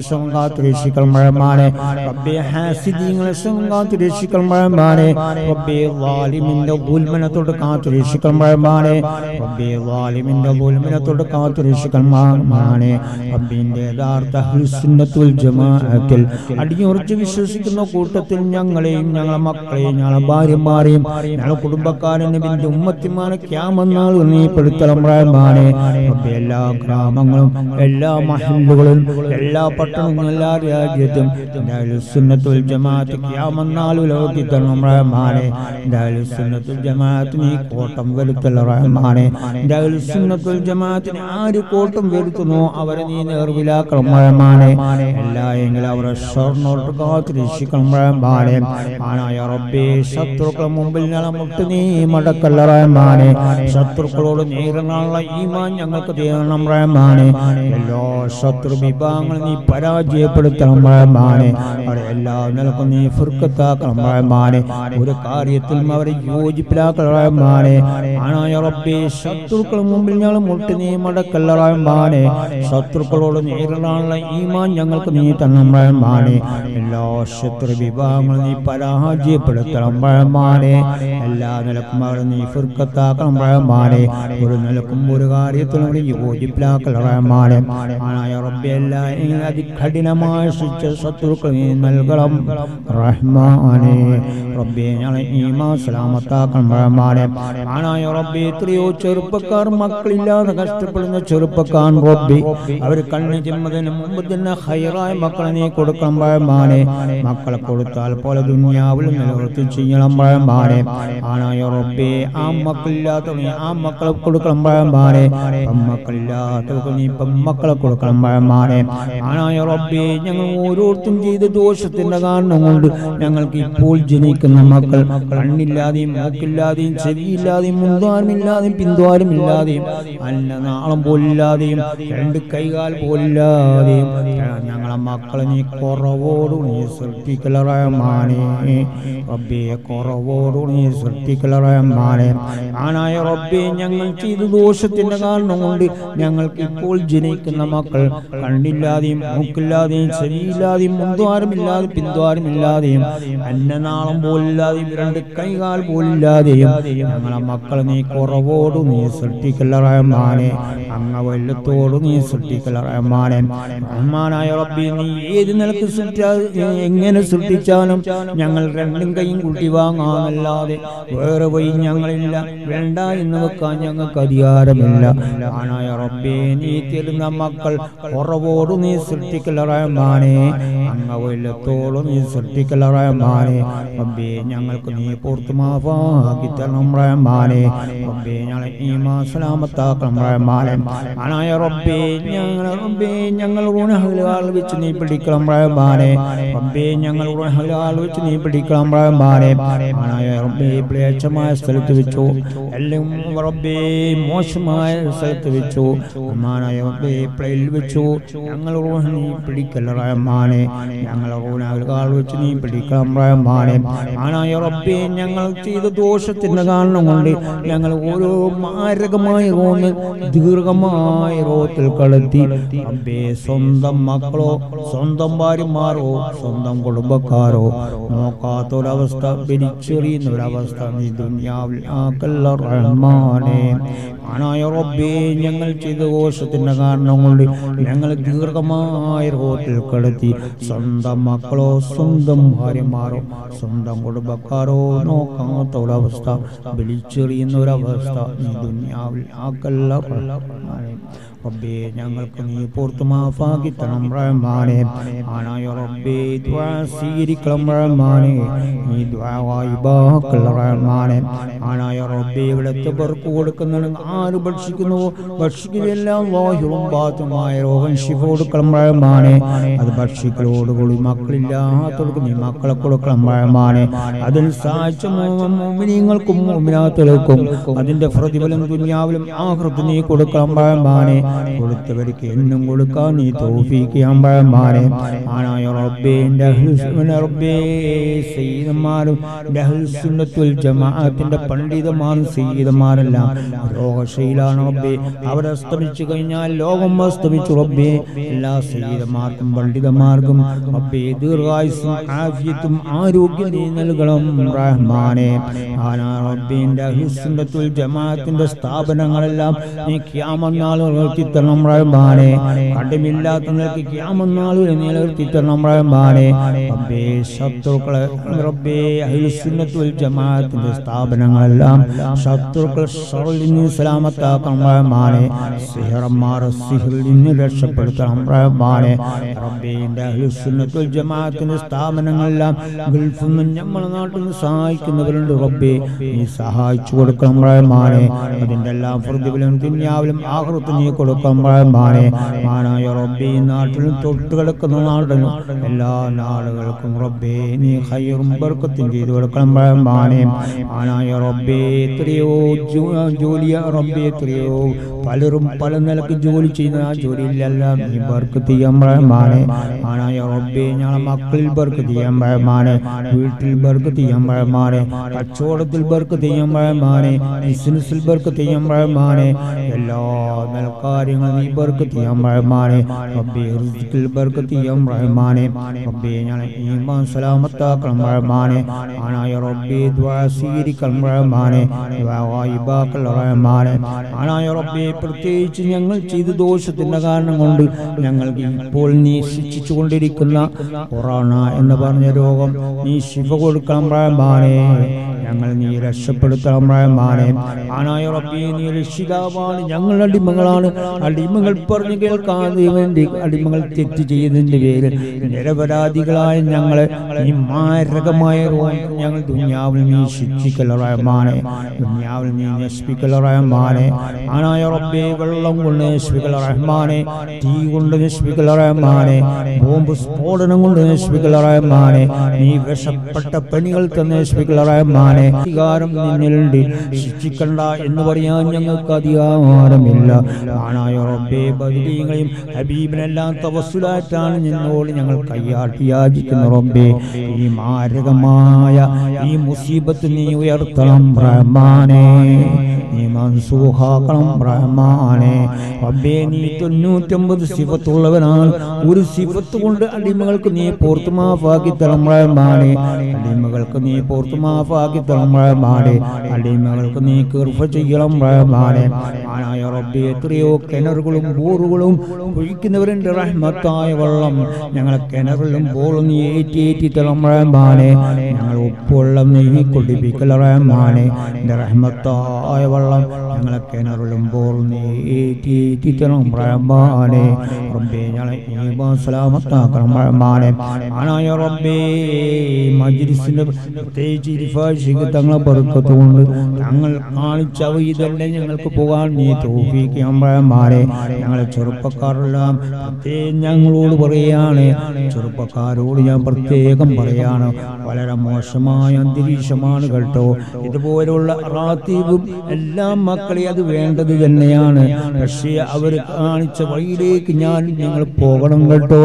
സ്വന്തം കാത്തു രക്ഷിക്കൽ മഴമാണ്. റബ്ബേ ഹാസിദീങ്ങളെ സ്വന്തം കാത്തു രക്ഷിക്കൽ മഴമാണ്. റബ്ബേ വാലിമിന്റെ ഗുൽമനത്തോട് കാത്തു രക്ഷിക്കൽ മഴമാണ്. റബ്ബേ വാലിമിന്റെ ഗുൽമനത്തോട് കാത്തു രക്ഷിക്കൽ മഴമാണ്. റബ്ബിന്റെ യഥാർത്ഥ അഹ്ലുസുന്നത്തുൽ ജമാഅത്തിൽ അടിയുറച്ച് വിശ്വസിക്കുന്ന കൂട്ടത്തിൽ ഞങ്ങളെയും ഞങ്ങളെ മക്കളെയും ഞങ്ങളെ ഭാര്യമാരെയും ഞങ്ങളെ കുടുംബക്കാരൻ നബിന്റെ ഉമ്മത്തിമാരെ ക്യാമെന്നാൾ നീ പെടുത്തലമ്പ്രായമാണ് റബ്ബേ എല്ലാ ഗ്രാമങ്ങളും എല്ലാ മഹല്ലുകളും എല്ലാ പട്ടണങ്ങളും എല്ലാ രാജ്യത്തും സുന്നത്തുൽ ജമാഅത്ത് ഈ മാൻ റഹ്മാനെ സുന്നത്തുൽ കോട്ടം റഹ്മാനെ സുന്നത്തുൽ ജമാഅത്തിന് ആര് കോട്ടം വരുത്തുന്നു അവരെ നീ നേർവിലാക്കണം റഹ്മാനെ അവരെ സ്വർണോട്ട് കാത്തിരക്ഷിക്കണം റഹ്മാനെ ആനായ റബ്ബേ ശത്രുക്കളെ മുമ്പിൽ നീ മടക്കല്ല റഹ്മാനെ ശത്രുക്കളോട് നേരിടാനുള്ള ഈമാൻ ഞങ്ങൾക്ക് തരണം റഹ്മാനെ എല്ലാ ശത്രു വിഭാഗങ്ങളും നീ പരാജയപ്പെടുത്തണം റഹ്മാനെ അവരെ എല്ലാ നിലക്കും നീ ഫുർക്കത്താക്കണം റഹ്മാനെ ഒരു കാര്യത്തിലും അവരെ യോജിപ്പിലാക്കണം റഹ്മാനെ ആണായ റബ്ബേ ശത്രുക്കൾ മുമ്പിൽ ഞങ്ങൾ മുട്ടി നീ മടക്കല്ല റഹ്മാനെ ശത്രുക്കളോട് നേരിടാനുള്ള ഈമാൻ ഞങ്ങൾക്ക് നീ തരണം റഹ്മാനെ എല്ലാ ശത്രു വിഭാഗങ്ങളും നീ പരാജയപ്പെടുത്തണം റഹ്മാനെ എല്ലാ നിലക്കും അവരെ നീ ഫുർക്കത്താക്കണം റഹ്മാനെ ഒരു നിലക്കും ഒരു കാര്യത്തിലും അവരെ യോജിപ്പിലാക്കണം റഹ്മാനെ ആനായ റബ്ബെ എല്ലാ അതികഠിനമായ ശിക്ഷ ശത്രുക്കൾ നീ നൽകണം. റഹ്മാനെ. റബ്ബെ ഞങ്ങളെ ഈമാ സലാമത്താക്കണം റഹ്മാനെ ആനായ റബ്ബെ എത്രയോ ചെറുപ്പക്കാർ മക്കളില്ലാതെ കഷ്ടപ്പെടുന്ന ചെറുപ്പക്കാർ റബ്ബി. അവർ കണ്ണ് ചെമ്മതിന് മുമ്പ് തന്നെ ഹൈറായ മക്കളെ നീ കൊടുക്കണം റഹ്മാനെ മക്കളെ കൊടുത്താൽ പോലെ ദുനിയാവിൽ നിലനിർത്തി ചെയ്യണം റഹ്മാനെ ആണായ റബ്ബെ ആ മക്കളില്ലാത്തവന് ആ മക്കളെ കൊടുക്കണം റഹ്മാനെ പെമ്മക്കളില്ലാത്തവർക്ക് നീ പെമ്മക്കളെ കൊടുക്കണം റഹ്മാനെ ആനായ റബ്ബെ ഞങ്ങൾ ഓരോരുത്തരും ചെയ്ത ദോഷത്തിന്റെ കാരണം കൊണ്ട് ഞങ്ങൾക്ക് ഇപ്പോൾ ജനിക്കുന്ന മക്കൾ കണ്ണില്ലാതെയും മൂക്കില്ലാതെയും ചെവിയില്ലാതെയും മുന്താരമില്ലാതെയും പിന്തുവാരമില്ലാതെയും അല്ല നാളം പോലില്ലാതെയും രണ്ട് കൈകാൽ പോലില്ലാതെയും. ഞങ്ങളെ മക്കളെ നീ കുറവോടു നീ സൃഷ്ടിക്കലറയമാനെ റബ്ബിയെ കുറവോടു നീ സൃഷ്ടിക്കലറയമാനെ ആനായ റബ്ബി ഞങ്ങൾ ചെയ്ത ദോഷത്തിന്റെ കാരണം കൊണ്ട് ഞങ്ങൾക്ക് ഇപ്പോൾ ജനിക്കുന്ന മക്കൾ. കണ്ണില്ലാതെയും മൂക്കില്ലാതെയും ചെവിയില്ലാതെയും മുൻദ്വാരമില്ലാതെ പിന്തുവാരമില്ലാതെയും അന്നനാളം പോലില്ലാതെയും രണ്ട് കൈകാൽ പോലില്ലാതെയും ഞങ്ങളെ മക്കൾ നീ കുറവോട് നീ സൃഷ്ടിക്കലറയമാനെ വെള്ളത്തോട് നീ സൃഷ്ടിക്കലറയമാനെ റഹ്മാനായ റബ്ബി നീ ഏത് നിലയ്ക്ക് സൃഷ്ടിച്ചാൽ എങ്ങനെ സൃഷ്ടിച്ചാലും ഞങ്ങൾ രണ്ടും കൈയും കൂട്ടി വാങ്ങാമല്ലാതെ വേറെ വഴി ഞങ്ങളില്ല. വേണ്ട എന്ന് വെക്കാൻ ഞങ്ങൾക്ക് അധികാരമില്ല. ആനായ റബ്ബേ നീ തരുന്ന മക്കൾ കുറവോട് നീ സൃഷ്ടിക്കലറയമാനെ അങ്ങവല്ലത്തോളം നീ സൃഷ്ടിക്കലറയമാനെ റബ്ബേ ഞങ്ങൾക്ക് നീ പുറത്തു മാഫാക്കി തരണം റഹ്മാനെ റബ്ബേ ഞങ്ങളെ ഈ മാസലാമത്താക്കണം റഹ്മാനെ ആനായ റബ്ബേ ഞങ്ങൾ റബ്ബേ ഞങ്ങൾ റൂഹലാൽ വെച്ച് നീ പിടിക്കണം റഹ്മാനെ റബ്ബേ ഞങ്ങൾ റൂഹലാൽ വെച്ച് നീ പിടിക്കണം റഹ്മാനെ ആനായ റബ്ബേ പ്ലേച്ഛമായ സ്ഥലത്ത് വെച്ചു. എല്ലാം റബ്ബേ മോശമായ സ്ഥലത്ത് വെച്ചു വെച്ചു. ഞങ്ങൾ നീ പിടിക്കല്ല റഹ്മാനെ ഞങ്ങൾ വെച്ച് നീ പിടിക്കണം റഹ്മാനെ ആനായ റബ്ബേ ഞങ്ങൾ ചെയ്ത ദോഷത്തിന്റെ കാരണം കൊണ്ട് ഞങ്ങൾ ഓരോ മാരകമായ റോന്ന് ദീർഘമായ റോത്തിൽ കളത്തി. റബ്ബേ സ്വന്തം മക്കളോ സ്വന്തം ഭാര്യമാരോ സ്വന്തം കുടുംബക്കാരോ നോക്കാത്തൊരവസ്ഥ പിരിച്ചെറിയുന്ന ഒരവസ്ഥ നീ ദുനിയാവിൽ ആക്കല്ല റഹ്മാനെ ആനായ റബ്ബേ ഞങ്ങൾ ചെയ്ത ദോഷത്തിന്റെ കാരണം കൊണ്ട് ഞങ്ങൾ ദീർഘമായ റോട്ടിൽ കടത്തി സ്വന്തം മക്കളോ സ്വന്തം ഭാര്യമാരോ സ്വന്തം കുടുംബക്കാരോ നോക്കാത്ത ഒരവസ്ഥ വിളിച്ചെറിയുന്ന ഒരവസ്ഥ ദുനിയാവിൽ ആക്കല്ല. റബ്ബേ ഞങ്ങൾക്ക് നീ പുറത്തു മാഫാക്കി തരണം റഹ്മാനെ. ആനായ റബ്ബേ ദ്വാ സ്വീകരിക്കണം റഹ്മാനെ. നീ ദ്വാവായി ബാക്കല്ല റഹ്മാനെ. ആനായ റബ്ബേ ഇവിടുത്തെ പേർക്ക് കൊടുക്കുന്നുണ്ട് ആര് ഭക്ഷിക്കുന്നുവോ? ഭക്ഷിക്കുകയെല്ലാം വായുവും ബാത്തുമായ രോഗം ശിഫ കൊടുക്കണം റഹ്മാനെ. അത് ഭക്ഷിക്കലോടുകൂടി മക്കളില്ലാത്തവർക്ക് നീ മക്കളെ കൊടുക്കണം റഹ്മാനെ. അതിൽ സഹായിച്ച മോമിനിയങ്ങൾക്കും മോമിനാത്തുകൾക്കും അതിന്റെ പ്രതിഫലം ദുനിയാവിലും ആഹൃതി നീ കൊടുക്കണം റഹ്മാനെ. കൊടുത്തവർക്ക് എന്നും കൊടുക്കാൻ നീ തോഫിക്കാൻ പഴമാനെ ആനായ റബ്ബേന്റെ റബ്ബേ സയ്യിദന്മാരും സുന്നത്തുൽ ജമാഅത്തിന്റെ പണ്ഡിതന്മാരും സയ്യിദന്മാരെല്ലാം രോഗശൈലാണ് റബ്ബേ? അവരസ്തമിച്ചു കഴിഞ്ഞാൽ ലോകം അസ്തമിച്ചു റബ്ബേ. എല്ലാ സയ്യിദന്മാർക്കും പണ്ഡിതന്മാർക്കും റബ്ബേ ദീർഘായുസും ആഫിയത്തും ആരോഗ്യം നീ നൽകണം റഹ്മാനെ. ആനാ റബ്ബിന്റെ സുന്നത്തുൽ ജമാഅത്തിന്റെ സ്ഥാപനങ്ങളെല്ലാം നീ ക്യാമനാൾ നിലനിർത്തിത്തരണം റഹ്മാനെ കടുമില്ലാത്ത നിലയ്ക്ക് ക്യാമനാൾ നിലനിർത്തിത്തരണം റഹ്മാനെ റബ്ബേ ശത്രുക്കളെ റബ്ബേ അഹിൽസുന്നത്തുൽ ജമാഅത്തിന്റെ സ്ഥാപനങ്ങളെല്ലാം ശത്രുക്കൾ ഷറിൽ നിന്ന് സലാമത്താക്കണം റഹ്മാനെ സിഹറന്മാർ അഹിൽസുന്നത്തുൽ ജമാഅത്തിന്റെ സ്ഥാപനങ്ങളെല്ലാം ഗൾഫിൽ നിന്നും നമ്മളെ നാട്ടിൽ നിന്ന് സഹായിക്കുന്നവരുണ്ട് റബ്ബേ നീ സഹായിച്ചു കൊടുക്കണം അതിന്റെ എല്ലാം പ്രതിഫലം ദുന്യാവിലും ആഹൃത്ത് നീ കൊടുക്കണം റഹ്മാനെ മാനായ റബ്ബി ഈ നാട്ടിലും തൊട്ട് കിടക്കുന്ന നാടിനും എല്ലാ നാടുകൾക്കും റബ്ബേ നീ ഹൈറും ബർക്കത്തും ചെയ്തു കൊടുക്കണം റഹ്മാനെ മാനായ റബ്ബേ എത്രയോ ജോലിയ റബ്ബി എത്രയോ പലരും പല നിലയ്ക്ക് ജോലി ചെയ്യുന്ന ആ ജോലിയിലെല്ലാം നീ ബർക്കത്ത് ചെയ്യാൻ റഹ്മാനെ മാനായ റബ്ബേ ഞങ്ങളെ മക്കളിൽ ബർക്കത്ത് ചെയ്യാൻ റഹ്മാനെ വീട്ടിൽ ബർക്കത്ത് ചെയ്യാൻ റഹ്മാനെ കച്ചവടത്തിൽ ബർക്കത്ത് ചെയ്യാൻ റഹ്മാനെ ബിസിനസ്സിൽ ബർക്കത്ത് ചെയ്യാൻ റഹ്മാനെ എല്ലാ നിലക്കാര്യങ്ങളും നീ ബർക്കത്ത് ചെയ്യാൻ റഹ്മാനെ റബ്ബേ റിസ്ഖിൽ ബർക്കത്ത് ചെയ്യാൻ റഹ്മാനെ റബ്ബേ ഞാൻ ഈമാൻ സലാമത്താക്കണം റഹ്മാനെ ആനായ റബ്ബേ ദ്വാ സ്വീകരിക്കണം റഹ്മാനെ വായിബാക്കൽ റഹ്മാനെ ആനായ റബ്ബേ പ്രത്യേകിച്ച് ഞങ്ങൾ ചെയ്ത ദോഷത്തിന്റെ കാരണം കൊണ്ട് ഞങ്ങൾക്ക് ഇപ്പോൾ നീ ശിക്ഷിച്ചു കൊണ്ടിരിക്കുന്ന കൊറോണ എന്ന് പറഞ്ഞ രോഗം നീ ശിവ കൊടുക്കണം റഹ്മാനെ ഞങ്ങൾ നീ രക്ഷപ്പെടുത്തണം റഹ്മാനെ ആനായ റബ്ബേ നീ രക്ഷിതാവാണ്. ഞങ്ങൾ അടിമകളാണ്. അടിമകൾ പറഞ്ഞു കേൾക്കാതെ വേണ്ടി അടിമകൾ തെറ്റ് ചെയ്തതിന്റെ പേരിൽ നിരപരാധികളായ ഞങ്ങളെ ഈ മാരകമായ ഞങ്ങൾ ദുന്യാവിൽ നീ ശിക്ഷിക്കലറയമാനെ ദുന്യാവിൽ നീ നശിപ്പിക്കലറയമാനെ ആനായ റബ്ബേ വെള്ളം കൊണ്ട് നശിപ്പിക്കലറഹ്മാനെ തീ കൊണ്ട് നശിപ്പിക്കല റഹ്മാനെ ബോംബ് സ്ഫോടനം കൊണ്ട് നശിപ്പിക്കല റഹ്മാനെ നീ വിഷപ്പെട്ട പണികൾ തന്നെ നശിപ്പിക്കല റഹ്മാനെ. അധികാരം നിന്നിലുണ്ട്. ശിക്ഷിക്കണ്ട എന്ന് പറയാൻ ഞങ്ങൾക്ക് അധികാരമില്ല. ആനായ റബ്ബേ ബദരീങ്ങളെയും ഹബീബിനെല്ലാം തവസുലായിട്ടാണ് നിന്നോട് ഞങ്ങൾ കയ്യാട്ടി യാചിക്കുന്ന റബ്ബേ. ഈ മാരകമായ ഈ മുസീബത്ത് നീ ഉയർത്തണം റഹ്മാനെ നീ മൻസൂഹാക്കണം റഹ്മാനെ റബ്ബേ നീ തൊണ്ണൂറ്റൊമ്പത് സിഫത്തുള്ളവനാണ് ഒരു സിഫത്ത് കൊണ്ട് അടിമകൾക്ക് നീ പോർത്തു മാഫാക്കി തളം റഹ്മാനെ അടിമകൾക്ക് നീ പോർത്തു മാഫാക്കി തളം റഹ്മാനെ അടിമകൾക്ക് നീ കീർഫ ചെയ്യണം റഹ്മാനെ ആനായ റബ്ബേ എത്രയോ കിണറുകളും ബോറുകളും ഒഴിക്കുന്നവരുണ്ട് റഹ്മത്തായ വെള്ളം. ഞങ്ങളെ കിണറിലും ബോറും നീ ഏറ്റി ഏറ്റി തളം റഹ്മാനെ. ഞങ്ങൾ ഉപ്പുവെള്ളം നീ കുടിപ്പിക്കൽ റഹ്മാനെ. എന്റെ റഹ്മത്തായ വെള്ളം ഞങ്ങളെ കിണറിലും ബോറും നീ ഏറ്റി ഏറ്റി തളം റഹ്മാനെ. റബ്ബേ ഞങ്ങളെ സലാമത്താക്കണം റഹ്മാനെ. ആണായ റബ്ബേ മജ്ലിസിന്റെ പ്രത്യേകിച്ച് ഇരിഫാഷിക്ക് തങ്ങളെ പെറുക്കത്തുകൊണ്ട് കൊണ്ട് ഞങ്ങൾ കാണിച്ച ഇതല്ലേ ഞങ്ങൾക്ക് പോകാൻ നീ തോഫീക്ക് അമ്പഴന്മാരെ ഞങ്ങളെ ചെറുപ്പക്കാരെല്ലാം പ്രത്യേകം ഞങ്ങളോട് പറയാണ്. ചെറുപ്പക്കാരോട് ഞാൻ പ്രത്യേകം പറയാണ്. വളരെ മോശമായ അന്തരീക്ഷമാണ് കേട്ടോ. ഇതുപോലുള്ള റാത്തീബും എല്ലാം മക്കളെ അത് വേണ്ടത് തന്നെയാണ്. പക്ഷേ അവർ കാണിച്ച വഴിയിലേക്ക് ഞാൻ ഞങ്ങൾ പോകണം കേട്ടോ.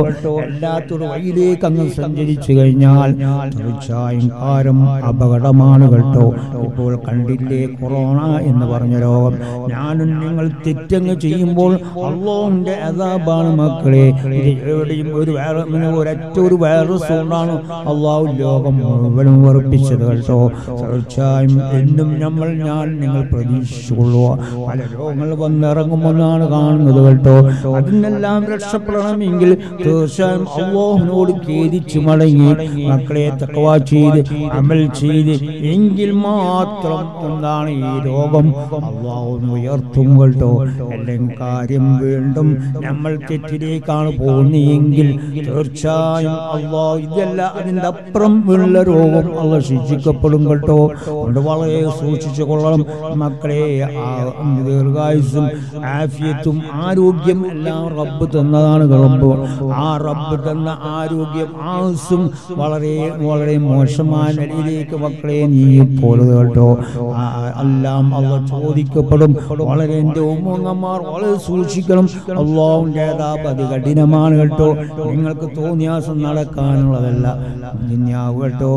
എല്ലാത്തൊരു വഴിയിലേക്ക് അങ്ങ് സഞ്ചരിച്ചു കഴിഞ്ഞാൽ തീർച്ചയായും കാരം അപകടമാണ് കേട്ടോ. ഇപ്പോൾ കണ്ടില്ലേ കൊറോണ എന്ന് പറഞ്ഞ രോഗം. ഞാനും നിങ്ങൾ തെറ്റങ്ങ് ചെയ്യുമ്പോൾ അള്ളാഹുവിന്റെ അതാബാണ് മക്കളെ. എവിടെയും ഒരു ഒരൊറ്റ ഒരു വൈറസ് കൊണ്ടാണ് അള്ളാഹു ലോകം മുഴുവനും ഉറപ്പിച്ചത് കേട്ടോ. തീർച്ചയായും എന്നും നമ്മൾ ഞാൻ നിങ്ങൾ പ്രതീക്ഷിച്ചുകൊള്ളുക. പല രോഗങ്ങൾ വന്നിറങ്ങുമെന്നാണ് കാണുന്നത് കേട്ടോ. അതിനെല്ലാം രക്ഷപ്പെടണമെങ്കിൽ തീർച്ചയായും അള്ളാഹുവിനോട് ഖേദിച്ചു മടങ്ങി മക്കളെ തക്കവ ചെയ്ത് അമൽ ചെയ്ത് എങ്കിൽ മാത്രം എന്താണ് ഈ രോഗം? അള്ളാഹു ഉയർത്തും കേട്ടോ. അല്ലെങ്കിൽ കാര്യം വീണ്ടും നമ്മൾ തെറ്റിലേക്കാണ് പോകുന്നതെങ്കിൽ തീർച്ചയായും അള്ളാഹ് ഇതല്ല അതിന്റെ അപ്പുറം ഉള്ള രോഗം അള്ള ശിക്ഷിക്കപ്പെടും കേട്ടോ. അതുകൊണ്ട് വളരെ സൂക്ഷിച്ചു കൊള്ളണം. മക്കളെ ദീർഘായുസും ആഫിയത്തും ആരോഗ്യം എല്ലാം റബ്ബ് തന്നതാണ് റബ്ബ്. ആ റബ്ബ് തന്ന ആരോഗ്യം ആയുസും വളരെ വളരെ മോശമായ നിലയിലേക്ക് മക്കളെ നീ പോലെ കേട്ടോ എല്ലാം അള്ള ചോദിക്കപ്പെടും. വളരെ എന്റെ ഉമ്മങ്ങന്മാർ വളരെ സൂക്ഷിക്കണം. അള്ളാഹുന്റെ അതാപ് അതികഠിനമാണ് കേട്ടോ നിങ്ങൾക്ക് തോന്നിയാസം നടക്കാനുള്ളതല്ല. ദുന്യാവ് കേട്ടോ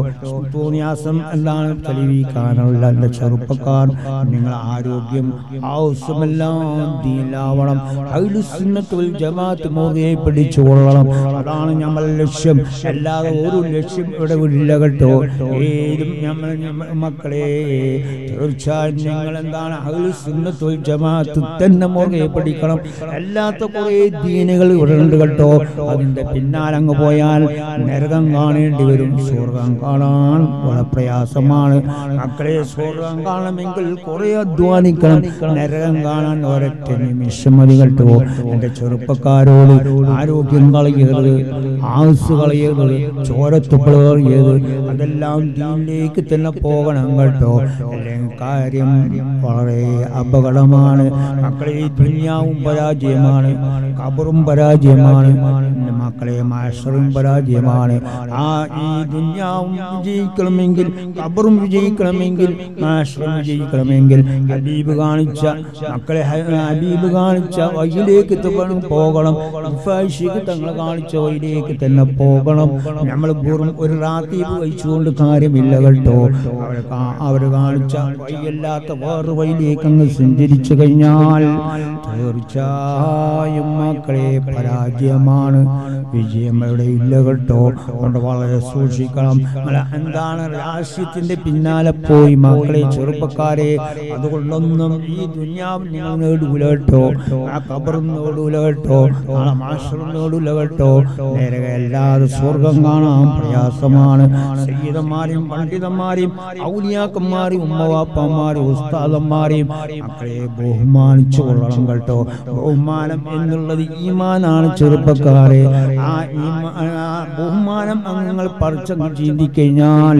തോന്നിയാസം എന്താണ് തെളിവിക്കാനുള്ള എന്റെ ചെറുപ്പക്കാർ നിങ്ങൾ ആരോഗ്യം ആവശ്യമെല്ലാം ദീലാവണം അഖിലുസുന്നത്തുൽ ജമാഅത്ത് മുറുകെ പിടിച്ചുകൊള്ളണം അതാണ് നമ്മൾ ലക്ഷ്യം. അല്ലാതെ ഒരു ലക്ഷ്യം ഇവിടെ ഇല്ല കേട്ടോ. ഏതും നമ്മൾ മക്കളെ തീർച്ചയായും നിങ്ങൾ എന്താണ് അഖിലുസുന്നത്തുൽ ജമാഅത്ത് തന്നെ മുറുകെ പിടിക്കണം അല്ലാത്ത കുറേ ദീനുകൾ ഇവിടെ ഉണ്ട് കേട്ടോ. അതിന്റെ പിന്നാലെ അങ്ങ് പോയാൽ നരകം കാണേണ്ടി വരും. സ്വർഗം കാണാൻ വളരെ പ്രയാസമാണ്. മക്കളെ സ്വർഗം കാണണമെങ്കിൽ കുറെ അധ്വാനിക്കണം. നരകം കാണാൻ ഒരൊറ്റ നിമിഷം മതി കേട്ടോ. എന്റെ ചെറുപ്പക്കാരോട് ആരോഗ്യം കളയരുത് ആയുസ് കളയരുത് ചോരത്തുപ്പൾ കളയരുത് അതെല്ലാം ദീനിലേക്ക് തന്നെ പോകണം കേട്ടോ. കാര്യം വളരെ അപകടമാണ്. മക്കളെ ദുന്യാവും പരാജയമാണ്. കബറും പരാജയമാണ്. എന്റെ മക്കളെ മാഷറും പരാജയമാണ്. ആ ഈ ദുനിയാവും വിജയിക്കണമെങ്കിൽ കബറും വിജയിക്കണമെങ്കിൽ മാഷറും വിജയിക്കണമെങ്കിൽ ഹബീബ് കാണിച്ച മക്കളെ ഹബീബ് കാണിച്ച വഴിയിലേക്ക് പോകണം. തങ്ങൾ കാണിച്ച വഴിയിലേക്ക് തന്നെ പോകണം. നമ്മൾ വെറും ഒരു റാത്തീവ് വഹിച്ചുകൊണ്ട് കാര്യമില്ല കേട്ടോ. അവർ അവർ കാണിച്ച വഴിയല്ലാത്ത വേറൊരു വഴിയിലേക്ക് അങ്ങ് സഞ്ചരിച്ചു കഴിഞ്ഞാൽ തീർച്ചയായും മക്കളെ പരാജയമാണ്. വിജയം ഇല്ല കേട്ടോ അതുകൊണ്ട് വളരെ സൂക്ഷിക്കണം. എന്താണ് രാഷ്ട്രീയത്തിന്റെ പിന്നാലെ പോയി മക്കളെ ചെറുപ്പക്കാരെ? അതുകൊണ്ടൊന്നും ഈ ദുന്യാവ് നിങ്ങൾ നേടൂല കേട്ടോ. ആ കബറും നേടൂല കേട്ടോ. നാളെ മാഷറും നേടൂല കേട്ടോ. നേരെ അല്ലാതെ സ്വർഗം കാണാൻ പ്രയാസമാണ്. സംഗീതന്മാരെയും പണ്ഡിതന്മാരെയും ഔലിയാക്കന്മാരെയും ഉമ്മവാപ്പന്മാരെയും ഉസ്താദന്മാരെയും മക്കളെ ബഹുമാനിച്ചു കൊള്ളണം കേട്ടോ. ബഹുമാനം എന്നുള്ളത് ഈമാനാണ് ചെറുപ്പക്കാരെ. ആ ബഹുമാനം അംഗങ്ങൾ പറിച്ചങ്ങ് ചിന്തിക്കഴിഞ്ഞാൽ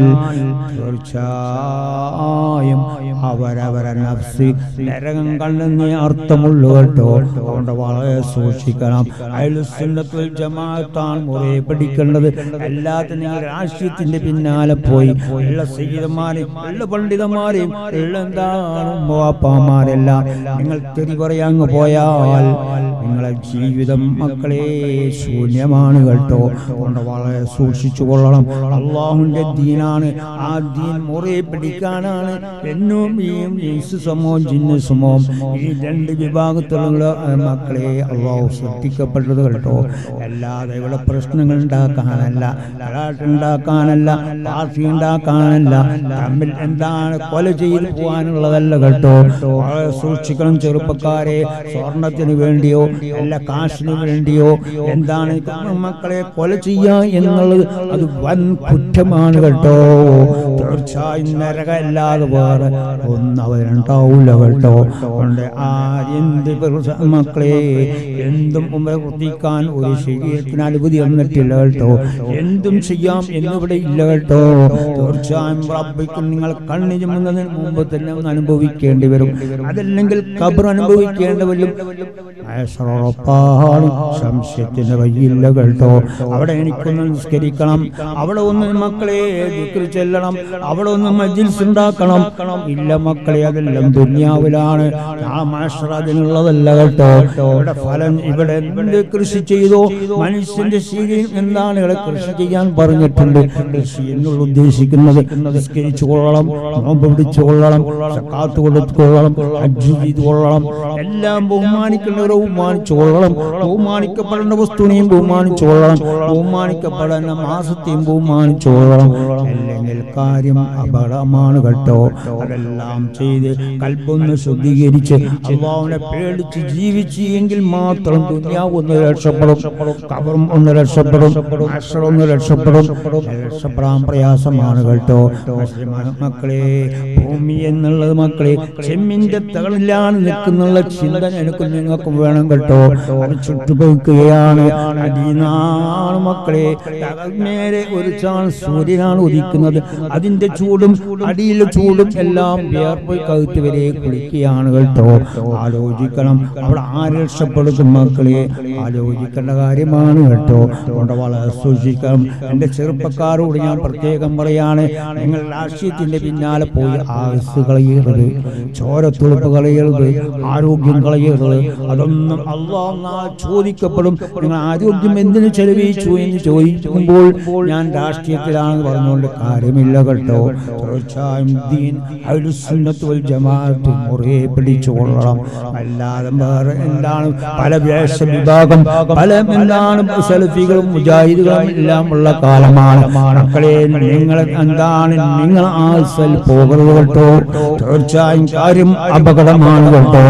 തീർച്ചയായും അവരവരെ നഫ്സ് നരകം കണ്ടെന്നേ അർത്ഥമുള്ളൂ കേട്ടോ. അതുകൊണ്ട് വളരെ സൂക്ഷിക്കണം. അയലുസുന്നത്തുൽ ജമാഅത്താണ് മുറേ പിടിക്കേണ്ടത് അല്ലാതെ നിങ്ങൾ രാഷ്ട്രീയത്തിന്റെ പിന്നാലെ പോയി ഉള്ള സീതന്മാരെയും ഉള്ള പണ്ഡിതന്മാരെയും ഉള്ള എന്താണ് വാപ്പാമാരെല്ലാം നിങ്ങൾ തെറി പറയാങ്ങ് പോയാൽ നിങ്ങളെ ജീവിതം മക്കളെ ശൂന്യമാണ് കേട്ടോ അതുകൊണ്ട് വളരെ സൂക്ഷിച്ചു കൊള്ളണം. അള്ളാഹുന്റെ ദീനാണ്. ആ ദീൻ മുറിയെ പിടിക്കാനാണ് എന്നും ഈ യേസു സമൂഹം ജിന്നു സമൂഹം ഈ രണ്ട് വിഭാഗത്തിലുള്ള മക്കളെ അള്ളാഹു ശ്രദ്ധിക്കപ്പെട്ടത് കേട്ടോ. അല്ലാതെ ഇവിടെ പ്രശ്നങ്ങൾ ഉണ്ടാക്കാനല്ല ഉണ്ടാക്കാനല്ല പാർട്ടി ഉണ്ടാക്കാനല്ല തമ്മിൽ എന്താണ് കൊല ചെയ്ത് പോകാനുള്ളതല്ല കേട്ടോ. സൂക്ഷിക്കണം ചെറുപ്പക്കാരെ. സ്വർണത്തിന് വേണ്ടിയോ അല്ല കാശിന് വേണ്ടിയോ എന്താണ് മക്കളെ കൊല ചെയ്യുക എന്നുള്ളത് അത് വൻ കുറ്റമാണ് കേട്ടോ. തീർച്ചയായും നരകമല്ലാതെ വേറെ ഒന്നും അവരുണ്ടാവില്ല കേട്ടോ. അതുകൊണ്ട് ആ എന്ത് മക്കളെ എന്തും ഉമ്മ കുത്തിക്കാൻ ഒരു ശരീരത്തിന് അനുമതി വന്നിട്ടില്ല കേട്ടോ. എന്തും ചെയ്യാം എന്നിവിടെ ഇല്ല കേട്ടോ. തീർച്ചയായും റബ്ബിക്കും നിങ്ങൾ കണ്ണു ചുമന്നതിന് മുമ്പ് തന്നെ ഒന്ന് അനുഭവിക്കേണ്ടി വരും. അതല്ലെങ്കിൽ കബർ അനുഭവിക്കേണ്ടി വരും ഉറപ്പാണ് സംശയത്തിന്റെ വയ്യില്ല കേട്ടോ അവിടെ എനിക്കൊന്ന് നിസ്കരിക്കണം. അവിടെ ഒന്ന് മക്കളെ ചെല്ലണം. അവിടെ ഒന്ന് മജിൽസ് ഉണ്ടാക്കണം. ഇല്ല മക്കളെ അതെല്ലാം ദുന്യാവിലാണ്. ആ മാഷർ അതിനുള്ളതല്ല കേട്ടോ. ഇവിടെ ഫലം ഇവിടെ എന്ത് കൃഷി ചെയ്തോ? മനുഷ്യന്റെ ശീലം എന്താണ്? ഇവിടെ കൃഷി ചെയ്യാൻ പറഞ്ഞിട്ടുണ്ട്. കൃഷി എന്നുള്ള ഉദ്ദേശിക്കുന്നത് നിസ്കരിച്ചു കൊള്ളണം പിടിച്ചു കൊള്ളണം സക്കാത്ത് കൊടുത്തു കൊള്ളണം ചെയ്തു കൊള്ളണം. എല്ലാം ബഹുമാനിക്കേണ്ടവരെ ബഹുമാനിച്ചു കൊള്ളണം ബഹുമാനിക്കപ്പെടേണ്ട വസ്തുവിനെയും ബഹുമാനിച്ചു കൊള്ളണം ബഹുമാനിക്കപ്പെടേണ്ട മാസത്തെയും ബഹുമാനിച്ചു അല്ലെങ്കിൽ കാര്യം അപകടമാണ് കേട്ടോ. അതെല്ലാം ചെയ്ത് കൽപ്പൊന്ന് ശുദ്ധീകരിച്ച് അള്ളാവിനെ പേടിച്ച് ജീവിച്ചു എങ്കിൽ മാത്രം ദുനിയാവ് ഒന്ന് രക്ഷപ്പെടും. കബറും ഒന്ന് രക്ഷപ്പെടും. അക്ഷരം ഒന്ന് രക്ഷപ്പെടും. രക്ഷപ്പെടാൻ പ്രയാസമാണ് കേട്ടോ. മക്കളെ ഭൂമി എന്നുള്ളത് മക്കളെ ചെമ്മിന്റെ തകളിലാണ് നിൽക്കുന്നുള്ള ചിന്ത എനിക്കും നിങ്ങൾക്കും വേണം കേട്ടോ. ചുട്ടുപോക്കുകയാണ് അടിനാണ് മക്കളെ നേരെ ഒരു ചാൾ സൂര്യനാണ് ഉദിക്കുന്നത്. അതിന്റെ ചൂടും അടിയിലെ ചൂടും എല്ലാം വിയർപ്പ് കഴുത്ത് വരെ കുളിക്കുകയാണ് കേട്ടോ. ആലോചിക്കണം. അവിടെ ആര് രക്ഷപ്പെടുത്തും മക്കളെ? ആലോചിക്കേണ്ട കാര്യമാണ് കേട്ടോ. അതുകൊണ്ട് വളരെ സൂക്ഷിക്കണം. എന്റെ ചെറുപ്പക്കാരോട് ഞാൻ പ്രത്യേകം പറയാണ് നിങ്ങൾ രാഷ്ട്രീയത്തിന്റെ പിന്നാലെ പോയി ആയുസ് കളയരുത്. ചോരത്തുളുപ്പ് കളയരുത്. ആരോഗ്യം കളയരുത്. അതൊന്നും അള്ളാഹ് ചോദിക്കപ്പെടും. നിങ്ങൾ ആരോഗ്യം എന്തിനു ചെലവഴിച്ചു എന്ന് ചോദിക്കുമ്പോൾ ഞാൻ രാഷ്ട്രീയത്തിലാണെന്ന് പറഞ്ഞുകൊണ്ട് കാര്യമില്ല കേട്ടോ. തീർച്ചയായും ജമാഅത്ത് മുറേ പിടിച്ചുകൊള്ളണം അല്ലാതെ വേറെ എന്താണ്? പല വേഷ വിഭാഗം പല എന്താണ് സെൽഫികളും മുജാഹിദുകളും എല്ലാം ഉള്ള കാലമാണ്. മക്കളെ നിങ്ങൾ എന്താണ് നിങ്ങൾ ആ സെൽ പോകരുത് കേട്ടോ. തീർച്ചയായും കാര്യം അപകടമാണ് കേട്ടോ.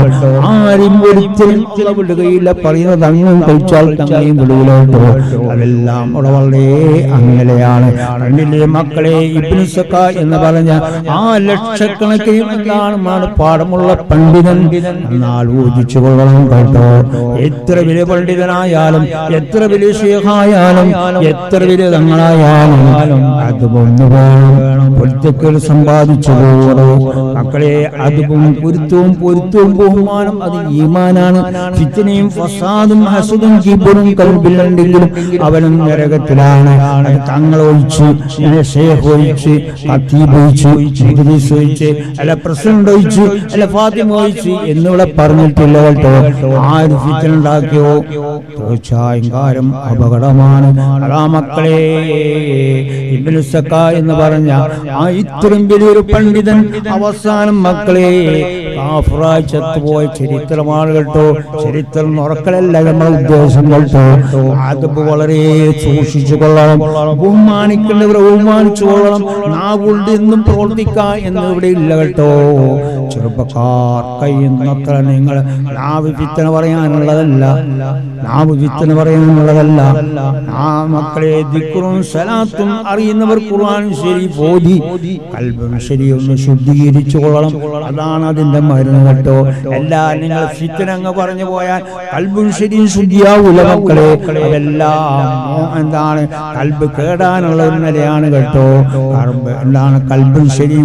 ആരും ഒരിക്കലും അള്ള വിടുകയില്ല പറയുന്നത് അങ്ങും കഴിച്ചാൽ തങ്ങയും വിടുകയിലോട്ടോ അതെല്ലാം അവിടെ വളരെ അങ്ങനെയാണ്. മക്കളെ ഇബ്നുസക്ക എന്ന് പറഞ്ഞ ആ ലക്ഷക്കണക്കിന് എന്താണ് പാഠമുള്ള പണ്ഡിതൻ? എന്നാൽ ഊജിച്ചു കൊള്ളണം കേട്ടോ. എത്ര വലിയ പണ്ഡിതനായാലും എത്ര വലിയ ശേഖായാലും എത്ര വലിയ തങ്ങളായാലും അതുകൊണ്ട് വേണം മക്കളെ അതും പൊരുത്തവും പൊരുത്തവും ബഹുമാനം അത് ഈമാനാണ്. ഫിത്തനയും ഫസാദും ഹസുദും കിബറും കൽബിലുണ്ടെങ്കിലും അവനും നരകത്തിലാണ്. തങ്ങൾ ഒഴിച്ച് ഒഴിച്ച് അല്ല പ്രസിഡന്റ് ഒഴിച്ച് അല്ല ഫാത്തിമ ഒഴിച്ച് എന്നിവിടെ പറഞ്ഞിട്ടില്ല കേട്ടോ. ആര് ഫിത്തന ഉണ്ടാക്കിയോ? തീർച്ചയായും കാര്യം അപകടമാണ്. മക്കളെ സക്ക എന്ന് പറഞ്ഞ ആ ഇത്രയും വലിയൊരു പണ്ഡിതൻ അവസാനം മക്കളെ ചത്തുപോയ ചരിത്രമാണ് കേട്ടോ. ചരിത്രം ഉറക്കലല്ല നമ്മുടെ ഉദ്ദേശം കേട്ടോ. അതിപ്പോ വളരെ സൂക്ഷിച്ചു കൊള്ളണം ബഹുമാനിക്കേണ്ടവരെ ബഹുമാനിച്ചു കൊള്ളണം. നാവുണ്ട് എന്നും പ്രവർത്തിക്കാ എന്ന് ഇവിടെ ഇല്ല കേട്ടോ. ചെറുപ്പക്കാർ കഴിയുന്നത്ര നിങ്ങൾ നാവ് വിത്തന പറയാനുള്ളതല്ല. നാവ് വിത്തന പറയാനുള്ളതല്ല. ആ മക്കളെ ദിക്കുറും സലാത്തും അറിയുന്നവർ ഖുർആൻ ശരി ബോധി കൽബും ശരി ഒന്ന് ശുദ്ധീകരിച്ചു കൊള്ളണം അതാണ് അതിന്റെ മരുന്ന് കേട്ടോ. എല്ലാ നിങ്ങൾ ഫിത്തനങ്ങ് പറഞ്ഞു പോയാൽ കൽബും ശരി ശുദ്ധിയാവൂല മക്കളെ. അതെല്ലാം എന്താണ്? കൽബ് കേടാനുള്ള ഒരു നിലയാണ് കേട്ടോ. എന്താണ്? കൽബും ശരി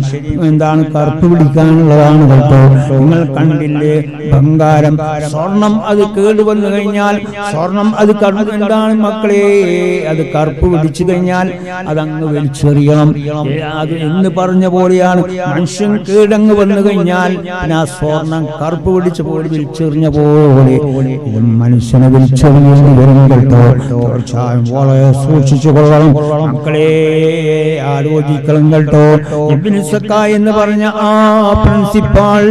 എന്താണ്? കറുപ്പ് പിടിക്കാനുള്ളതാണ് കേട്ടോ. നിങ്ങൾ കണ്ടില്ലേ? ബംഗാരം. സ്വർണം അത് കേട് വന്നു കഴിഞ്ഞാൽ സ്വർണം അത് എന്താണ് മക്കളെ? അത് കറുപ്പ് പിടിച്ചു കഴിഞ്ഞാൽ അതങ്ങ് വലിച്ചെറിയണം അത് എന്ന് പറഞ്ഞ പോലെയാണ്. മനുഷ്യൻ കീടങ്ങ് വന്നു കഴിഞ്ഞാൽ ആ സ്വർണം കറുപ്പ് പിടിച്ച പോലെ വലിച്ചെറിഞ്ഞ പോലെ മനുഷ്യനെ വലിച്ചെറിയേണ്ടി വരും കേട്ടോ തീർച്ചയായും വളരെ സൂക്ഷിച്ചു കൊള്ളണം. മക്കളെ ആലോചിക്കണം കേട്ടോ. എന്ന് പറഞ്ഞ ആ പ്രിൻസിപ്പാൾ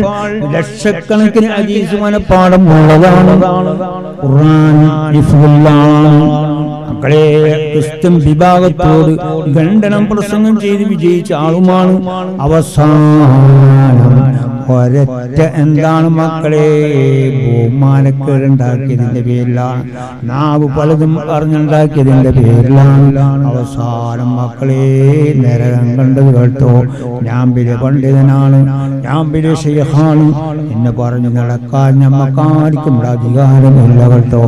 ലക്ഷക്കണക്കിന് അജീസ് മനപ്പാടം ഉള്ളതാണ്. ഖുർആൻ. മക്കളെ ക്രിസ്ത്യൻ വിഭാഗത്തോട് ഖണ്ഡനം പ്രസംഗം ചെയ്ത് വിജയിച്ച ആളുമാണ് അവസാനം. ഒരൊറ്റ എന്താണ് മക്കളെ? ബഹുമാനക്കേടുണ്ടാക്കിയതിന്റെ പേരിലാണ്. നാവ് പലതും അറിഞ്ഞുണ്ടാക്കിയതിന്റെ പേരിലാണ്. അവസാനം മക്കളെ നരകം കണ്ടത് കേട്ടോ. ഞാൻ വലിയ പണ്ഡിതനാണ്. ഞാൻ വലിയ ഷെയ്ഖാണ് എന്നെ പറഞ്ഞു നടക്കാൻ ഞമ്മക്കാർക്കും അധികാരമില്ല കേട്ടോ.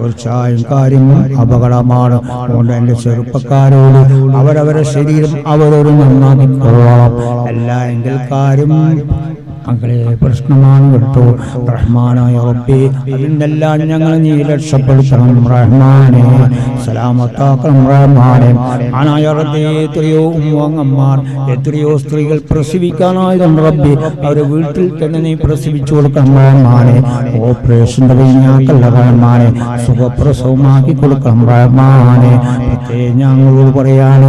തീർച്ചയായും കാര്യങ്ങൾ അപകടമാണ്. അതുകൊണ്ട് എന്റെ ചെറുപ്പക്കാരോട് അവരവരെ ശരീരം അവരൊരു നന്നാക്കി കൊള്ളാം. അല്ല എങ്കിൽ കാര്യം മകളെ പ്രശ്നമാണ് കേട്ടോ. റഹ്മാനായ റബ്ബേ അതിന്നെല്ലാം ഞങ്ങൾ നീ രക്ഷപ്പെടുത്തണം റഹ്മാനെ. സലാമത്താക്കണം റഹ്മാനെ. ആനായ റബ്ബേ എത്രയോ ഉമ്മങ്ങന്മാർ എത്രയോ സ്ത്രീകൾ പ്രസവിക്കാനായതുണ്ട് റബ്ബേ അവരെ വീട്ടിൽ തന്നെ നീ പ്രസവിച്ചു കൊടുക്കണം റഹ്മാനെ. ഓപ്പറേഷന്റെ കഴിഞ്ഞാക്കല്ല റഹ്മാനെ. സുഖപ്രസവമാക്കി കൊടുക്കണം റഹ്മാനെ. പ്രത്യേകം ഞങ്ങളോട് പറയാണ്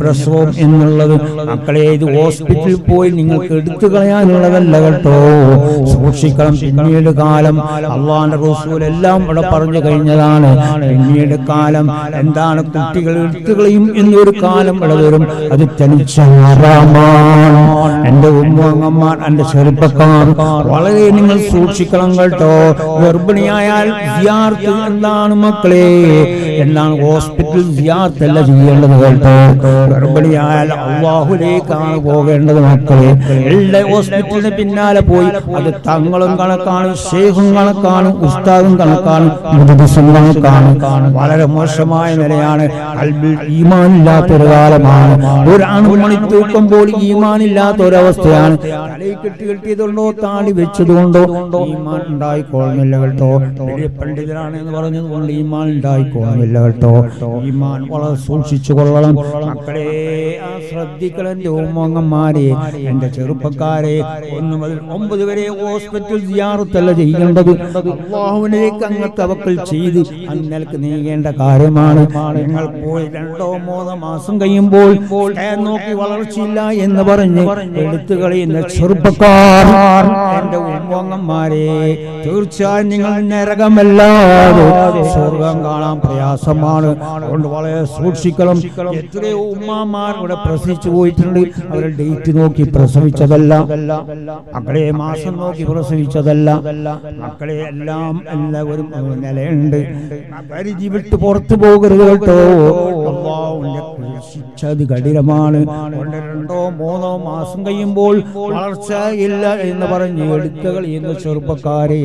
പ്രസവം എന്നുള്ളത് മക്കളെ ഇത് ഹോസ്പിറ്റലിൽ പോയി നിങ്ങൾക്ക് എടുത്തു കളയാനുള്ളതല്ല കേട്ടോ. സൂക്ഷിക്കണം. പിന്നീട് കാലം അള്ളാന്റെ റസൂൽ എല്ലാം ഇവിടെ പറഞ്ഞു കഴിഞ്ഞതാണ്. പിന്നീട് കാലം എന്താണ് കുട്ടികൾ എടുത്തുകളയും എന്നൊരു കാലം ഇവിടെ വരും. അത് തനിച്ച ഹറാമാണ് എന്റെ ഉമ്മങ്ങന്മാർ എന്റെ ചെറുപ്പക്കാർ വളരെ നിങ്ങൾ സൂക്ഷിക്കണം കേട്ടോ. ഗർഭിണിയായാൽ വിദ്യാർത്ഥി എന്താണ് മക്കളെ? എന്താണ് ഹോസ്പിറ്റൽ സിയാർത്ത് അല്ല ചെയ്യേണ്ടത് കേട്ടോ? ഗർഭിണിയായാൽ അള്ളാഹുലേക്കാണ് പോകേണ്ടത് മക്കളെ. എല്ലാ ഹോസ്പിറ്റലിന് പിന്നാലെ പോയി അത് തങ്ങളും കണക്കാണ് ഷേഖും കണക്കാണ് ഉസ്താദും കണക്കാണ് മുദ്ദിസും കണക്കാണ്. വളരെ മോശമായ നിലയാണ്. ഈമാനില്ലാത്തൊരു കാലമാണ്. ഒരു മണി തൂക്കം പോലും ഈമാനില്ലാത്ത ഒരവസ്ഥയാണ് തലയിൽ കെട്ടി കെട്ടിയതുകൊണ്ടോ താളി വെച്ചതുകൊണ്ടോ ഈമാൻ ഉണ്ടായിക്കോളുന്നില്ല കേട്ടോ. വലിയ പണ്ഡിതനാണ് എന്ന് പറഞ്ഞതുകൊണ്ട് ഈമാൻ ഉണ്ടായിക്കോളുന്നില്ല കേട്ടോ. ഈമാൻ വളരെ സൂക്ഷിച്ചു കൊള്ളണം. മക്കളെ ആ ശ്രദ്ധിക്കണം എന്റെ ഉമ്മങ്ങന്മാരെ എന്റെ ചെറുപ്പക്കാരെ. ഒന്ന് മുതൽ ഒമ്പത് വരെ ഹോസ്പിറ്റൽ സിയാറത്തല്ല ചെയ്യേണ്ടത്. അള്ളാഹുവിനേക്ക് അങ്ങ് തവക്കൽ ചെയ്ത് അന്നൽക്ക് നീങ്ങേണ്ട കാര്യമാണ്. നിങ്ങൾ പോയി രണ്ടോ മൂന്നോ മാസം കഴിയുമ്പോൾ നോക്കി വളർച്ചയില്ല എന്ന് പറഞ്ഞ് എടുത്തു കളയുന്ന ചെറുപ്പക്കാർ എന്റെ ഉമ്മങ്ങന്മാരെ തീർച്ചയായും നിങ്ങൾ നരകമല്ലാതെ സ്വർഗം കാണാൻ പ്രയാസമാണ്. അതുകൊണ്ട് വളരെ സൂക്ഷിക്കണം. എത്രയോ ഉമ്മമാർ ഇവിടെ പ്രസവിച്ചു പോയിട്ടുണ്ട്. അവരെ ഡേറ്റ് നോക്കി പ്രസവിച്ചതല്ല. മക്കളെ മാസം നോക്കി പ്രസവിച്ചതല്ല. മക്കളെ എല്ലാം എല്ലാവരും നിലയുണ്ട്. പരിധി വിട്ട് പുറത്തു പോകരുത് കേട്ടോ. ശിക്ഷ അത് കഠിനമാണ് രണ്ടോ മൂന്നോ മാസം കഴിയുമ്പോൾ വളർച്ച ഇല്ല എന്ന് പറഞ്ഞ് എടുത്തുകൾ എന്ന ചെറുപ്പക്കാരെ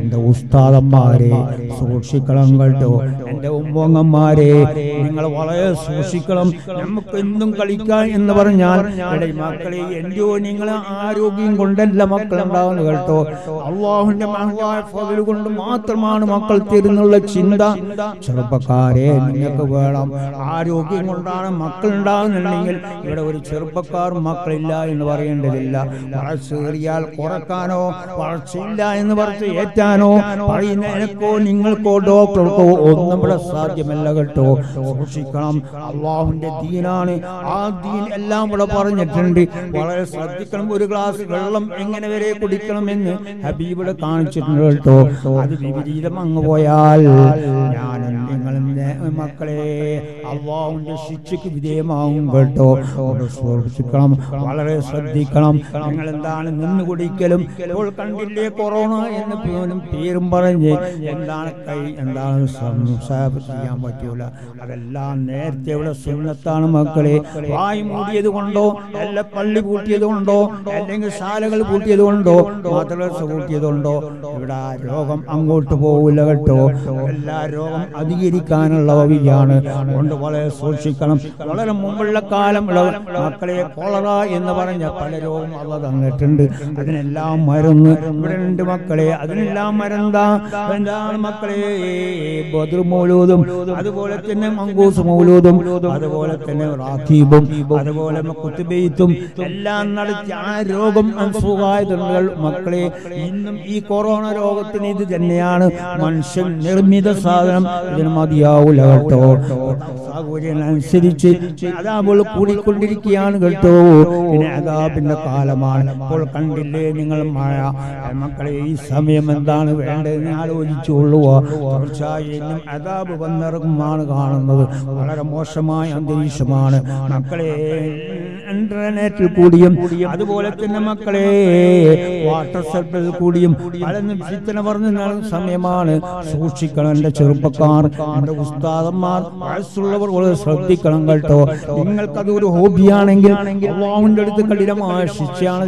എന്റെ ഉസ്താദന്മാരെ സൂക്ഷിക്കണം കേട്ടോ എന്റെ ഉമ്മങ്ങന്മാരെ നിങ്ങൾ വളരെ സൂക്ഷിക്കണം. നമുക്ക് എന്തും കളിക്കാം എന്ന് പറഞ്ഞാൽ മക്കളെ എന്റെയോ നിങ്ങൾ ആരോഗ്യം കൊണ്ടല്ല മക്കൾ ഉണ്ടാവുന്നത് കേട്ടോ അള്ളാഹുന്റെ മഹവായ കൊണ്ട് മാത്രമാണ് മക്കൾ തരുന്നുള്ള ചിന്ത. ചെറുപ്പക്കാരെ നിങ്ങൾക്ക് വേണം. ആരോഗ്യം കൊണ്ടാണ് മക്കൾ ഉണ്ടാകുന്നുണ്ടെങ്കിൽ ഇവിടെ ഒരു ചെറുപ്പക്കാർ മക്കളില്ല എന്ന് പറയേണ്ടതില്ല. വളർച്ചയേറിയാൽ കുറക്കാനോ വളർച്ചയില്ല എന്ന് പറഞ്ഞ് ഏറ്റാനോ പറയുന്നതിനോ നിങ്ങൾക്കോ ഡോക്ടർക്കോ ഒന്നും ഇവിടെ സാധ്യമല്ല കേട്ടോ. സൂക്ഷിക്കണം. അള്ളാഹുവിന്റെ ദീനാണ്. ആ ദീൻ എല്ലാം ഇവിടെ പറഞ്ഞിട്ടുണ്ട്. വളരെ ശ്രദ്ധിക്കണം. ഒരു ഗ്ലാസ് വെള്ളം എങ്ങനെ വരെ കുടിക്കണമെന്ന് ഹബീബിടെ കാണിച്ചിട്ടുണ്ട് കേട്ടോ. അത് വിപരീതം അങ്ങ് പോയാൽ ഞാനും നിങ്ങളും മക്കളെ അള്ളാഹുവിന്റെ ശിക്ഷയ്ക്ക് വിധേയമാവും കേട്ടോ. സൂക്ഷിക്കണം വളരെ ശ്രദ്ധിക്കണം. നിങ്ങൾ എന്താണ് നിന്ന് കുടിക്കലും ഇപ്പോൾ കണ്ടില്ലേ കൊറോണ എന്ന് പോലും പേരും പറഞ്ഞ് എന്താണ് കൈ എന്താണ് ചെയ്യാൻ പറ്റൂല. അതെല്ലാം നേരത്തെ ഇവിടെ സുന്നത്താണ് മക്കളെ. വായി മൂടിയത് കൊണ്ടോ അല്ല പള്ളി കൂട്ടിയത് കൊണ്ടോ അല്ലെങ്കിൽ ശാലകൾ കൂട്ടിയത് കൊണ്ടോ മദ്രസ കൂട്ടിയത് കൊണ്ടോ ഇവിടെ രോഗം അങ്ങോട്ട് പോകില്ല കേട്ടോ. എല്ലാ രോഗം അധികരിക്കാനുള്ള വഴിയാണ്. കൊണ്ട് വളരെ സൂക്ഷിക്കണം. വളരെ മുമ്പുള്ള കാലം മക്കളെ കോളറ എന്ന് പറഞ്ഞ പല രോഗം അള്ള തന്നിട്ടുണ്ട്. അതിനെല്ലാം മരുന്ന് ഇവിടെ ഉണ്ട് മക്കളെ. അതിനെല്ലാം മരുന്നാ. എന്താണ് മക്കളെ? ബദർ മൗലൂദും അതുപോലെ തന്നെ മങ്കൂസ് മൗലൂദും അതുപോലെ തന്നെ റാഖീബും അതുപോലെ കുത്തുബെയ്ത്തും എല്ലാം നടത്തി ആ രോഗം സുഖായതുകൾ മക്കളെ. ഇന്നും ഈ കൊറോണ രോഗത്തിന് ഇത് തന്നെയാണ്. മനുഷ്യൻ നിർമ്മിത സാധനം. ഇതിന് മതിയാവൂല കേട്ടോ. സാഹചര്യം അനുസരിച്ച് അതാമ്പോൾ കൂടിക്കൊണ്ടിരിക്കുകയാണ് കേട്ടോ. പിന്നെ അതാപിന്റെ കാലമാണ്? ഇപ്പോൾ കണ്ടില്ലേ നിങ്ങൾ മഴ മക്കളെ ഈ സമയം എന്താണ് വേണ്ടതെന്ന് ആലോചിച്ചുകൊള്ളുക തീർച്ചയായും അതാബ് വന്നിറങ്ങുമാണ് കാണുന്നത്. വളരെ മോശമായ അന്തരീക്ഷമാണ്. മക്കളെ ഇന്റർനെറ്റിൽ കൂടിയും അതുപോലെ തന്നെ മക്കളെ വാട്സപ്പിൽ കൂടിയും പലതും ചിത്തന പറഞ്ഞു സമയമാണ് സൂക്ഷിക്കണം എന്റെ ചെറുപ്പക്കാർ എന്റെ ഉസ്താദന്മാർ വയസ്സുള്ളവർ ശ്രദ്ധിക്കണം കേട്ടോ. നിങ്ങൾക്കത് ഒരു ഹോബിയാണെങ്കിൽ അള്ളാഹുവിന്റെ അടുത്ത് കഠിനമായ ശിക്ഷയാണ്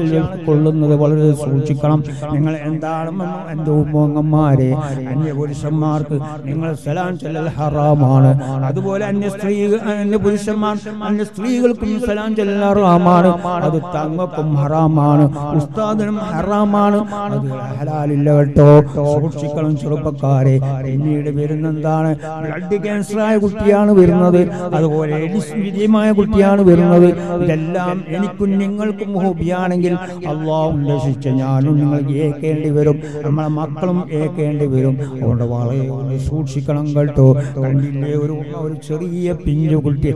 കൊള്ളുന്നത് വളരെ സൂക്ഷിക്കണം. നിങ്ങൾ എന്താണെന്ന് എന്റെ ഉമ്മങ്ങന്മാരെ അന്യ പുരുഷന്മാർക്ക് നിങ്ങൾ സലാം ചെല്ലൽ ഹറാമാണ്. അതുപോലെ അന്യ സ്ത്രീ അന്യ പുരുഷന്മാർ അന്യ സ്ത്രീകൾക്കും സലാം ചെല്ലൽ ഹറാമാണ്. അത് തങ്ങൾക്കും ഹറാമാണ്. ഉസ്താദിനും ഹറാമാണ്. അത് ഹലാലില്ല കേട്ടോ. സൂക്ഷിക്കണം ചെറുപ്പക്കാരെ പിന്നീട് വരുന്ന എന്താണ് ബ്ലഡ് ക്യാൻസർ ആയ കുട്ടിയാണ് വരുന്നത്. അതുപോലെ വിജയമായ കുട്ടിയാണ് വരുന്നത്. ഇതെല്ലാം എനിക്കും നിങ്ങൾക്കും ഹോബിയാണെങ്കിൽ അള്ളാഹുന്റെ ഉദ്ദേശിച്ച ഞാനും നിങ്ങൾ ഏക്കേണ്ടി വരും. നമ്മളെ മക്കളും ഏക്കേണ്ടി വരും. അതുകൊണ്ട് വളരെ സൂക്ഷിക്കണം കേട്ടോ. കണ്ടില്ലേ? ഒരു ഒരു ചെറിയ പിഞ്ചു കുട്ടി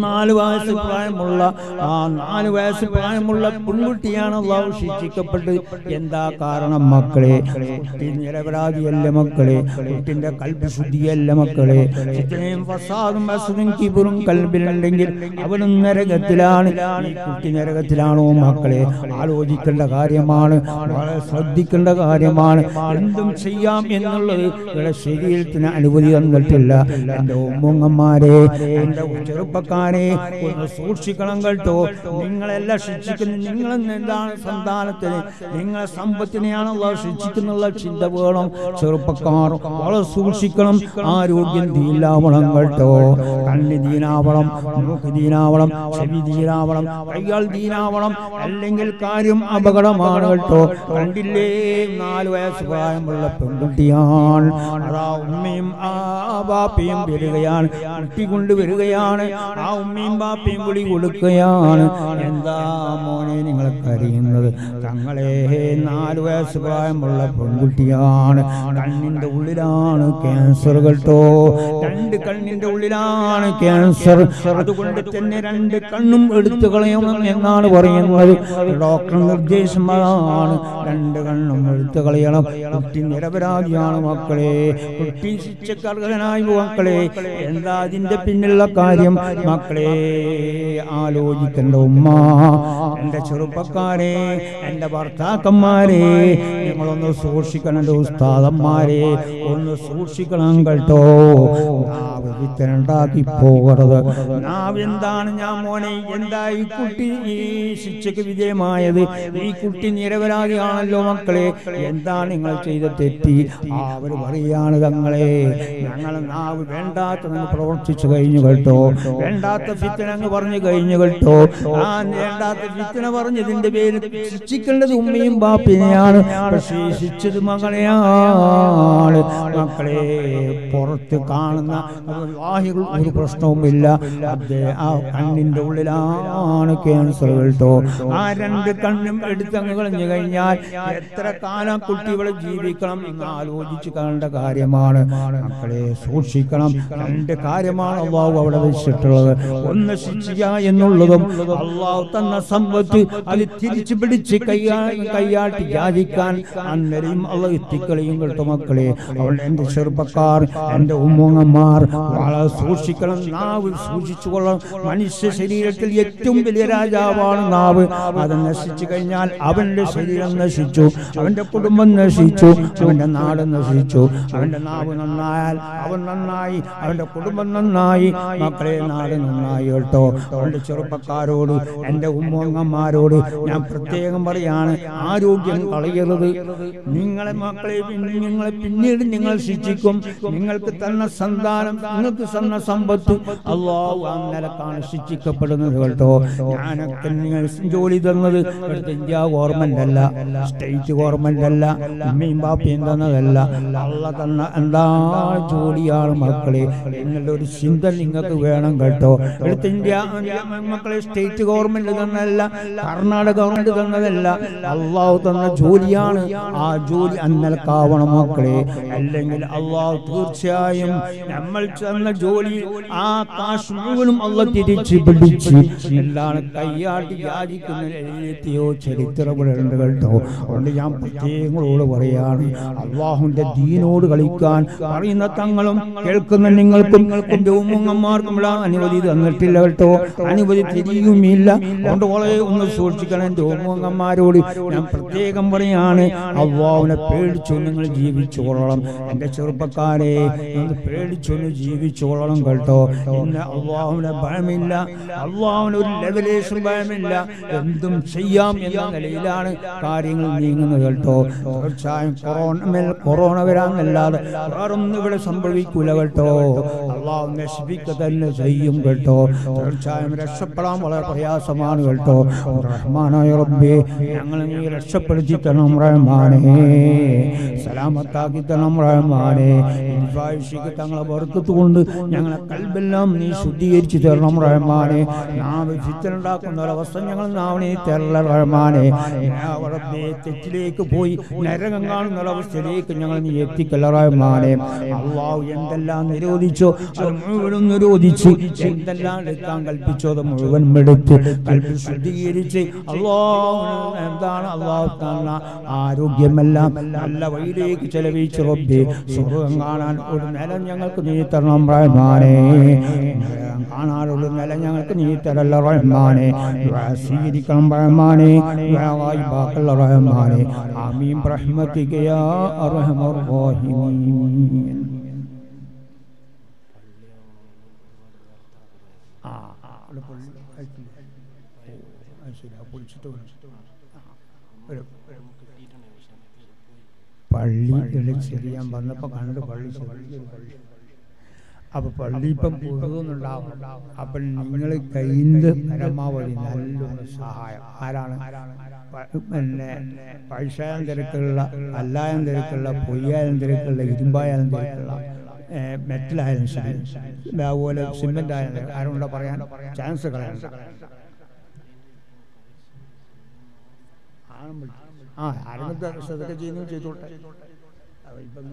നാല് വയസ്സ് പ്രായമുള്ള ആ നാല് വയസ്സ് പ്രായമുള്ള പെൺകുട്ടിയാണ് അള്ളാഹു ശിക്ഷിക്കപ്പെട്ട് എന്താ കാരണം മക്കളെ? കുട്ടി നിരപരാധിയല്ല മക്കളെ? കുട്ടിന്റെ കൽബ് ശുദ്ധിയല്ല മക്കളെ? ഫസാദും അസുഖം കിബറും കൽബിലുണ്ടെങ്കിൽ അവനും നരകത്തിലാണ്. കുട്ടി നരകത്തിലാണോ മക്കളെ? ആലോചിക്കേണ്ട കാര്യമാണ്. വളരെ ശ്രദ്ധിക്കേണ്ട കാര്യമാണ്. എന്തും ചെയ്യാം എന്നുള്ളത് ഇവിടെ ശരീരത്തിന് അനുമതി തന്നിട്ടില്ല. എന്റെ ഉമ്മങ്ങന്മാരെ എന്റെ ചെറുപ്പക്കാരെ ഒന്ന് സൂക്ഷിക്കണം കേട്ടോ. നിങ്ങളെല്ലാം ശിക്ഷിക്കുന്നത് നിങ്ങൾ എന്താണ് സന്താനത്തിന്? നിങ്ങളെ സമ്പത്തിനെയാണ് ശിക്ഷിക്കുന്ന ശിക്ഷിക്കുന്നുള്ള ചിന്ത വേണം. ചെറുപ്പക്കാർ വളരെ സൂക്ഷിക്കണം. ആരോഗ്യം ദീലാവണം കേട്ടോ. കണ്ണി ദീനാവണം. മൂക്ക് ദീനാവണം. ചെവി ദീനാവണം. കൈകൾ ദീനാവണം. അല്ലെങ്കിൽ കാര്യം അപകടമാണ് കേട്ടോ. കണ്ടില്ലേ? നാല് വയസ്സ് പ്രായമുള്ള പെൺകുട്ടിയാണ്. അതാ ഉമ്മയും ആ ബാപ്പയും വരികയാണ്. കുട്ടി കൊണ്ടുവരികയാണ്. ആ ഉമ്മയും ബാപ്പയും കൂടി കൊടുക്കുകയാണ്. എന്താ മോനെ നിങ്ങൾ കരയുന്നത്? തങ്ങളെ നാല് വയസ്സ് പ്രായമുള്ള പെൺകുട്ടിയാണ്. കണ്ണിന്റെ ഉള്ളിലാണ് ക്യാൻസർ കേട്ടോ. രണ്ട് കണ്ണിന്റെ ഉള്ളിലാണ് ക്യാൻസർ. അതുകൊണ്ട് തന്നെ രണ്ട് കണ്ണും എടുത്തു കളയണം എന്നാണ് പറയുന്നത്. ഡോക്ടർ നിർദ്ദേശം അതാണ് രണ്ട് കണ്ണും എടുത്തു കളയണം. കുട്ടി നിരപരാധിയാണ് മക്കളെ. കുട്ടി ശിക്ഷക്കർഹനായി മക്കളെ. എന്താ അതിന്റെ പിന്നിലുള്ള കാര്യം? മക്കളെ ആലോചിക്കേണ്ട ഉമ്മ. എന്റെ ചെറുപ്പക്കാരെ എന്റെ ഭർത്താക്കന്മാരെ നിങ്ങളൊന്ന് സൂക്ഷിക്കണം ഉസ്താദന്മാരെ. ഒന്ന് സൂക്ഷിക്കണം കേട്ടോ നാവ് വിത്തനുണ്ടാക്കി പോകരുത്. എന്താണ് ഞാൻ മോനെ? എന്താ ഈ കുട്ടി? ഈ ശിക്ഷയ്ക്ക് വിജയമായത് ഈ കുട്ടി നിരപരാധിയാണല്ലോ മക്കളെ. എന്താണ് നിങ്ങൾ ചെയ്ത തെറ്റി? അവർ പറയാണ് തങ്ങളെ. ഞങ്ങൾ നാവ് വേണ്ടാത്ത പ്രവർത്തിച്ചു കഴിഞ്ഞു കേട്ടോ. വേണ്ടാത്ത ഫിത്തനങ്ങ് പറഞ്ഞു കഴിഞ്ഞു കേട്ടോ. ആ നേടാത്ത ഫിത്തന പറഞ്ഞതിന്റെ പേര് ശിക്ഷിക്കേണ്ടത് ഉമ്മയും ബാപ്പിനെയാണ്. ശിക്ഷിച്ചത് മകളെയാണ്. മക്കളെ പുറത്ത് കാണുന്ന ഒരു പ്രശ്നവുമില്ല. ആ കണ്ണിന്റെ ഉള്ളിലാണ് ക്യാൻസർ കേട്ടോ ആ രണ്ട് കണ്ണും എടുത്തങ്ങ് കളഞ്ഞു കഴിഞ്ഞാൽ എത്ര കാലം കുട്ടികളെ ജീവിക്കണം എന്ന് ആലോചിച്ച് കാണേണ്ട കാര്യമാണ്. മക്കളെ സൂക്ഷിക്കണം. രണ്ട് കാര്യമാണ് അള്ളാഹു അവിടെ വെച്ചിട്ടുള്ളത്. ഒന്ന് ശിക്ഷിക്കുക എന്നുള്ളതും അള്ളാഹു തന്ന സമ്പത്ത് അത് തിരിച്ചു പിടിച്ച് കയ്യാ കയ്യാട്ടി യാചിക്കാൻ അന്നരെയും അള്ള എത്തിക്കളയും കേട്ടോ മക്കളെ. അവൾ എന്റെ ചെറുപ്പക്കാർ എന്റെ ഉമ്മങ്ങന്മാർ വളരെ സൂക്ഷിക്കണം നാവ് സൂക്ഷിച്ചു കൊള്ളണം. മനുഷ്യ ശരീരത്തിൽ ഏറ്റവും വലിയ രാജാവാണ് നാവ്. അത് നശിച്ചു കഴിഞ്ഞാൽ അവന്റെ ശരീരം നശിച്ചു. അവന്റെ കുടുംബം നശിച്ചു. അവന്റെ നാട് നശിച്ചു. അവന്റെ നാവ് നന്നായാൽ അവൻ നന്നായി. അവന്റെ കുടുംബം നന്നായി. മക്കളെ നാട് നന്നായി കേട്ടോ. അവന്റെ ചെറുപ്പക്കാരോട് എന്റെ ഉമ്മങ്ങന്മാരോട് ഞാൻ പ്രത്യേകം പറയാണ് ആരോഗ്യം കളയരുത്. നിങ്ങളെ മക്കളെ നിങ്ങളെ പിന്നീട് നിങ്ങൾ ശിക്ഷിക്കും. നിങ്ങൾക്ക് തന്ന സന്താനം നിങ്ങൾക്ക് തന്ന സമ്പത്ത് അള്ളാഹു അങ്ങനെ ശിക്ഷിക്കപ്പെടുന്നത് കേട്ടോ. ഞാനൊക്കെ നിങ്ങൾ ജോലി തന്നത് ഇന്ത്യ ഗവൺമെന്റ് അല്ല സ്റ്റേറ്റ് ഗവൺമെന്റ് അല്ല ഉമ്മയും ബാപ്പയും തന്നതല്ല. അള്ള തന്ന എന്താ ജോലിയാണ് മക്കളെ. ഒരു ചിന്ത നിങ്ങൾക്ക് വേണം കേട്ടോ. എടുത്ത് ഇന്ത്യ മക്കളെ സ്റ്റേറ്റ് ഗവൺമെന്റ് തന്നതല്ല കർണാടക ഗവൺമെന്റ് തന്നതല്ല. അള്ളാഹു തന്ന ജോലിയാണ്. ആ ജോലി അന്നൽക്കാവണം മക്കളെ. അല്ലെങ്കിൽ അള്ളാഹു തീർച്ചയായും നമ്മൾ തന്ന ജോലി ആ കാശ് മുഴുവനും അള്ള തിരിച്ച് പിടിച്ച് എന്താണ് കയ്യാട്ടി യാചിക്കുന്ന എഴുതിയോ ചരിത്രമുണ്ട് കേട്ടോ അതുകൊണ്ട് ഞാൻ പ്രത്യേകങ്ങളോട് പറയാണ് അള്ളാഹുന്റെ ദീനോട് കളിക്കാൻ പറയുന്ന തങ്ങളും കേൾക്കുന്ന നിങ്ങൾക്കും എന്റെ ഉമ്മങ്ങന്മാർക്കും അനുമതി തന്നിട്ടില്ല കേട്ടോ. അനുമതി അനുവദിക്കുമില്ല അതുകൊണ്ട് വളരെ ഒന്ന് സൂക്ഷിക്കണം. രോമങ്ങന്മാരോട് ഞാൻ പ്രത്യേകം പറയാണ് അവനെ പേടിച്ചു നിങ്ങൾ ജീവിച്ചോളണം. എന്റെ ചെറുപ്പക്കാരെ പേടിച്ചൊന്ന് ജീവിച്ചോളണം കേട്ടോ. ഇന്ന് ഭയമില്ല. അള്ളാഹുവിന് ഒരു ലെവലേഷൻ ഭയമില്ല. എന്തും ചെയ്യാം എന്ന നിലയിലാണ് കാര്യങ്ങൾ നീങ്ങുന്നത് കേട്ടോ. തീർച്ചയായും കൊറോണ കൊറോണ വരാമെന്നല്ലാതെ വേറൊന്നും ഇവിടെ സംഭവിക്കൂല കേട്ടോ. അള്ളാഹു നശിപ്പിക്കുക തന്നെ ചെയ്യും കേട്ടോ. തീർച്ചയായും രക്ഷപ്പെടാൻ വളരെ പ്രയാസമാണ് കേട്ടോ റഹ്മാനായ റബ്ബേ ഞങ്ങൾ നീ രക്ഷപ്പെടുത്തി തരണം റഹ്മാനേ. സലാമത്താക്കി തരണം റഹ്മാനേ. ഇൻഫായിഷിക്ക് തങ്ങളെ ബർക്കത്ത് കൊണ്ട് ഞങ്ങളെ കൽബെല്ലാം നീ ശുദ്ധീകരിച്ചു തരണം റഹ്മാനെ. നാം ഫിത്തനുണ്ടാക്കുന്ന ഒരവസ്ഥ ഞങ്ങൾ നാവണി തരല റഹ്മാനെ. റബ്ബേ തെറ്റിലേക്ക് പോയി നരകം കാണുന്ന ഒരവസ്ഥയിലേക്ക് ഞങ്ങൾ നീ എത്തിക്കല്ല റഹ്മാനെ. അള്ളാഹു എന്തെല്ലാം നിരോധിച്ചോ അത് മുഴുവനും നിരോധിച്ചു എന്തെല്ലാം എടുക്കാൻ കൽപ്പിച്ചോ അത് മുഴുവൻ എടുത്ത് കൽപ്പി ശുദ്ധീകരിച്ച് അള്ളാഹു എന്താണ് അള്ളാഹു തന്ന ആരോഗ്യമെല്ലാം നല്ല വഴിയിലേക്ക് ചെലവഴിച്ച് റബ്ബേ സുഖം കാണാൻ ഒരു നിലം ഞങ്ങൾക്ക് നീ തരണം റഹ്മാനെ. കാണാനുള്ള നിലം ഞങ്ങൾക്ക് നീ തരല്ല റഹ്മാനെ. സ്വീകരിക്കണം റഹ്മാനെ. ദുആവായി ബാക്കല്ല റഹ്മാനെ. ആമീൻ. റഹ്മതിക യാ അർഹമർ റഹീമീൻ ആ ആ അവിടെ പള്ളി ആയിട്ടില്ല. ഓ, അത് ആ, ഒരു ഒരു പള്ളി ചെറിയാൻ വന്നപ്പോ കണ്ടു പള്ളി ചെറിയൊരു പള്ളി അപ്പൊ പള്ളി ഇപ്പം പുതുന്നുണ്ടാവും അപ്പൊ നിങ്ങൾ കയ്യിന്റെ പരമാവധി നല്ലൊരു സഹായം. ആരാണ്? പിന്നെ പൈസായം തിരക്കുള്ള അല്ലായം തിരക്കുള്ള പൊയ്യായാലും തിരക്കുള്ള ഇരുമ്പായാലും തിരക്കുള്ള മെറ്റലായാലും ശരി. അതുപോലെ സിമെന്റ് ആയാലും ആരും കൂടെ പറയാൻ? ചാൻസ് കളയണ്ട ആണും വിളിക്കും. ആ ആരെങ്കിലും ശ്രദ്ധ ചെയ്യുന്നു ചെയ്തോട്ടെ. ഇപ്പം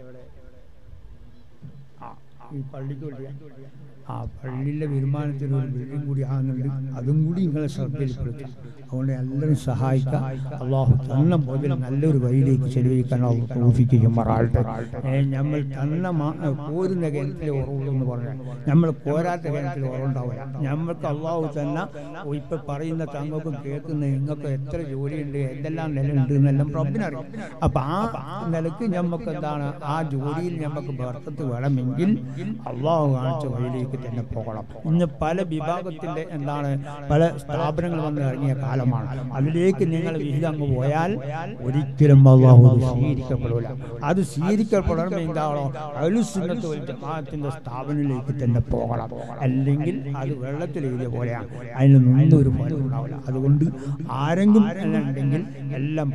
എവിടെ? ആ ഈ പള്ളിക്ക് വേണ്ടിയാ ആ പള്ളിയിലെ വരുമാനത്തിന് ഒരു ബിൽഡിംഗ് കൂടി ആകുന്നുണ്ട്. അതും കൂടി നിങ്ങളെ ശ്രദ്ധയിൽപ്പെടുത്താം. അതുകൊണ്ട് എല്ലാവരും സഹായിക്കാം അള്ളാഹു തന്ന മുതൽ നല്ലൊരു വഴിയിലേക്ക് ചെലവഴിക്കാൻ അവർ പ്രോഫിക്കുകയും മറാട്ടെ നമ്മൾ തന്ന പോരുന്ന കിണറ്റിൽ ഉറവുള്ളൂ പറഞ്ഞാൽ നമ്മൾ പോരാത്ത കിണറ്റിൽ ഉറവുണ്ടാവില്ല. നമ്മൾക്ക് അള്ളാഹു തന്ന ഇപ്പം പറയുന്ന തങ്ങൾക്കും കേൾക്കുന്ന നിങ്ങൾക്ക് എത്ര ജോലിയുണ്ട് എന്തെല്ലാം നിലയുണ്ട് എന്നെല്ലാം റബ്ബിനറിയാം. അപ്പം ആ നിലയ്ക്ക് നമുക്ക് എന്താണ് ആ ജോലിയിൽ നമുക്ക് ബർക്കത്ത് വേണമെങ്കിൽ അള്ളാഹു കാണിച്ച വഴിയിലേക്ക് തന്നെ പോകണം. ഇന്ന് പല വിഭാഗത്തിന്റെ എന്താണ് പല സ്ഥാപനങ്ങൾ വന്ന് ഇറങ്ങിയ കാലമാണ്. അതിലേക്ക് നിങ്ങൾ വിഹിതം അങ്ങ് പോയാൽ ഒരിക്കലും അള്ളാഹു സ്വീകരിക്കപ്പെടില്ല അത് സ്വീകരിക്കപ്പെടണം എന്താണോ അലുസുന്നത്ത് വൽ ജമാഅത്തിന്റെ സ്ഥാപനത്തിലേക്ക് തന്നെ പോകണം. അല്ലെങ്കിൽ അത് വെള്ളത്തിലെഴുതിയ പോലെയാണ്. അതിന് നിന്നൊരു ഫലം ഉണ്ടാവില്ല. അതുകൊണ്ട് ആരെങ്കിലും ഉണ്ടെങ്കിൽ എല്ലാം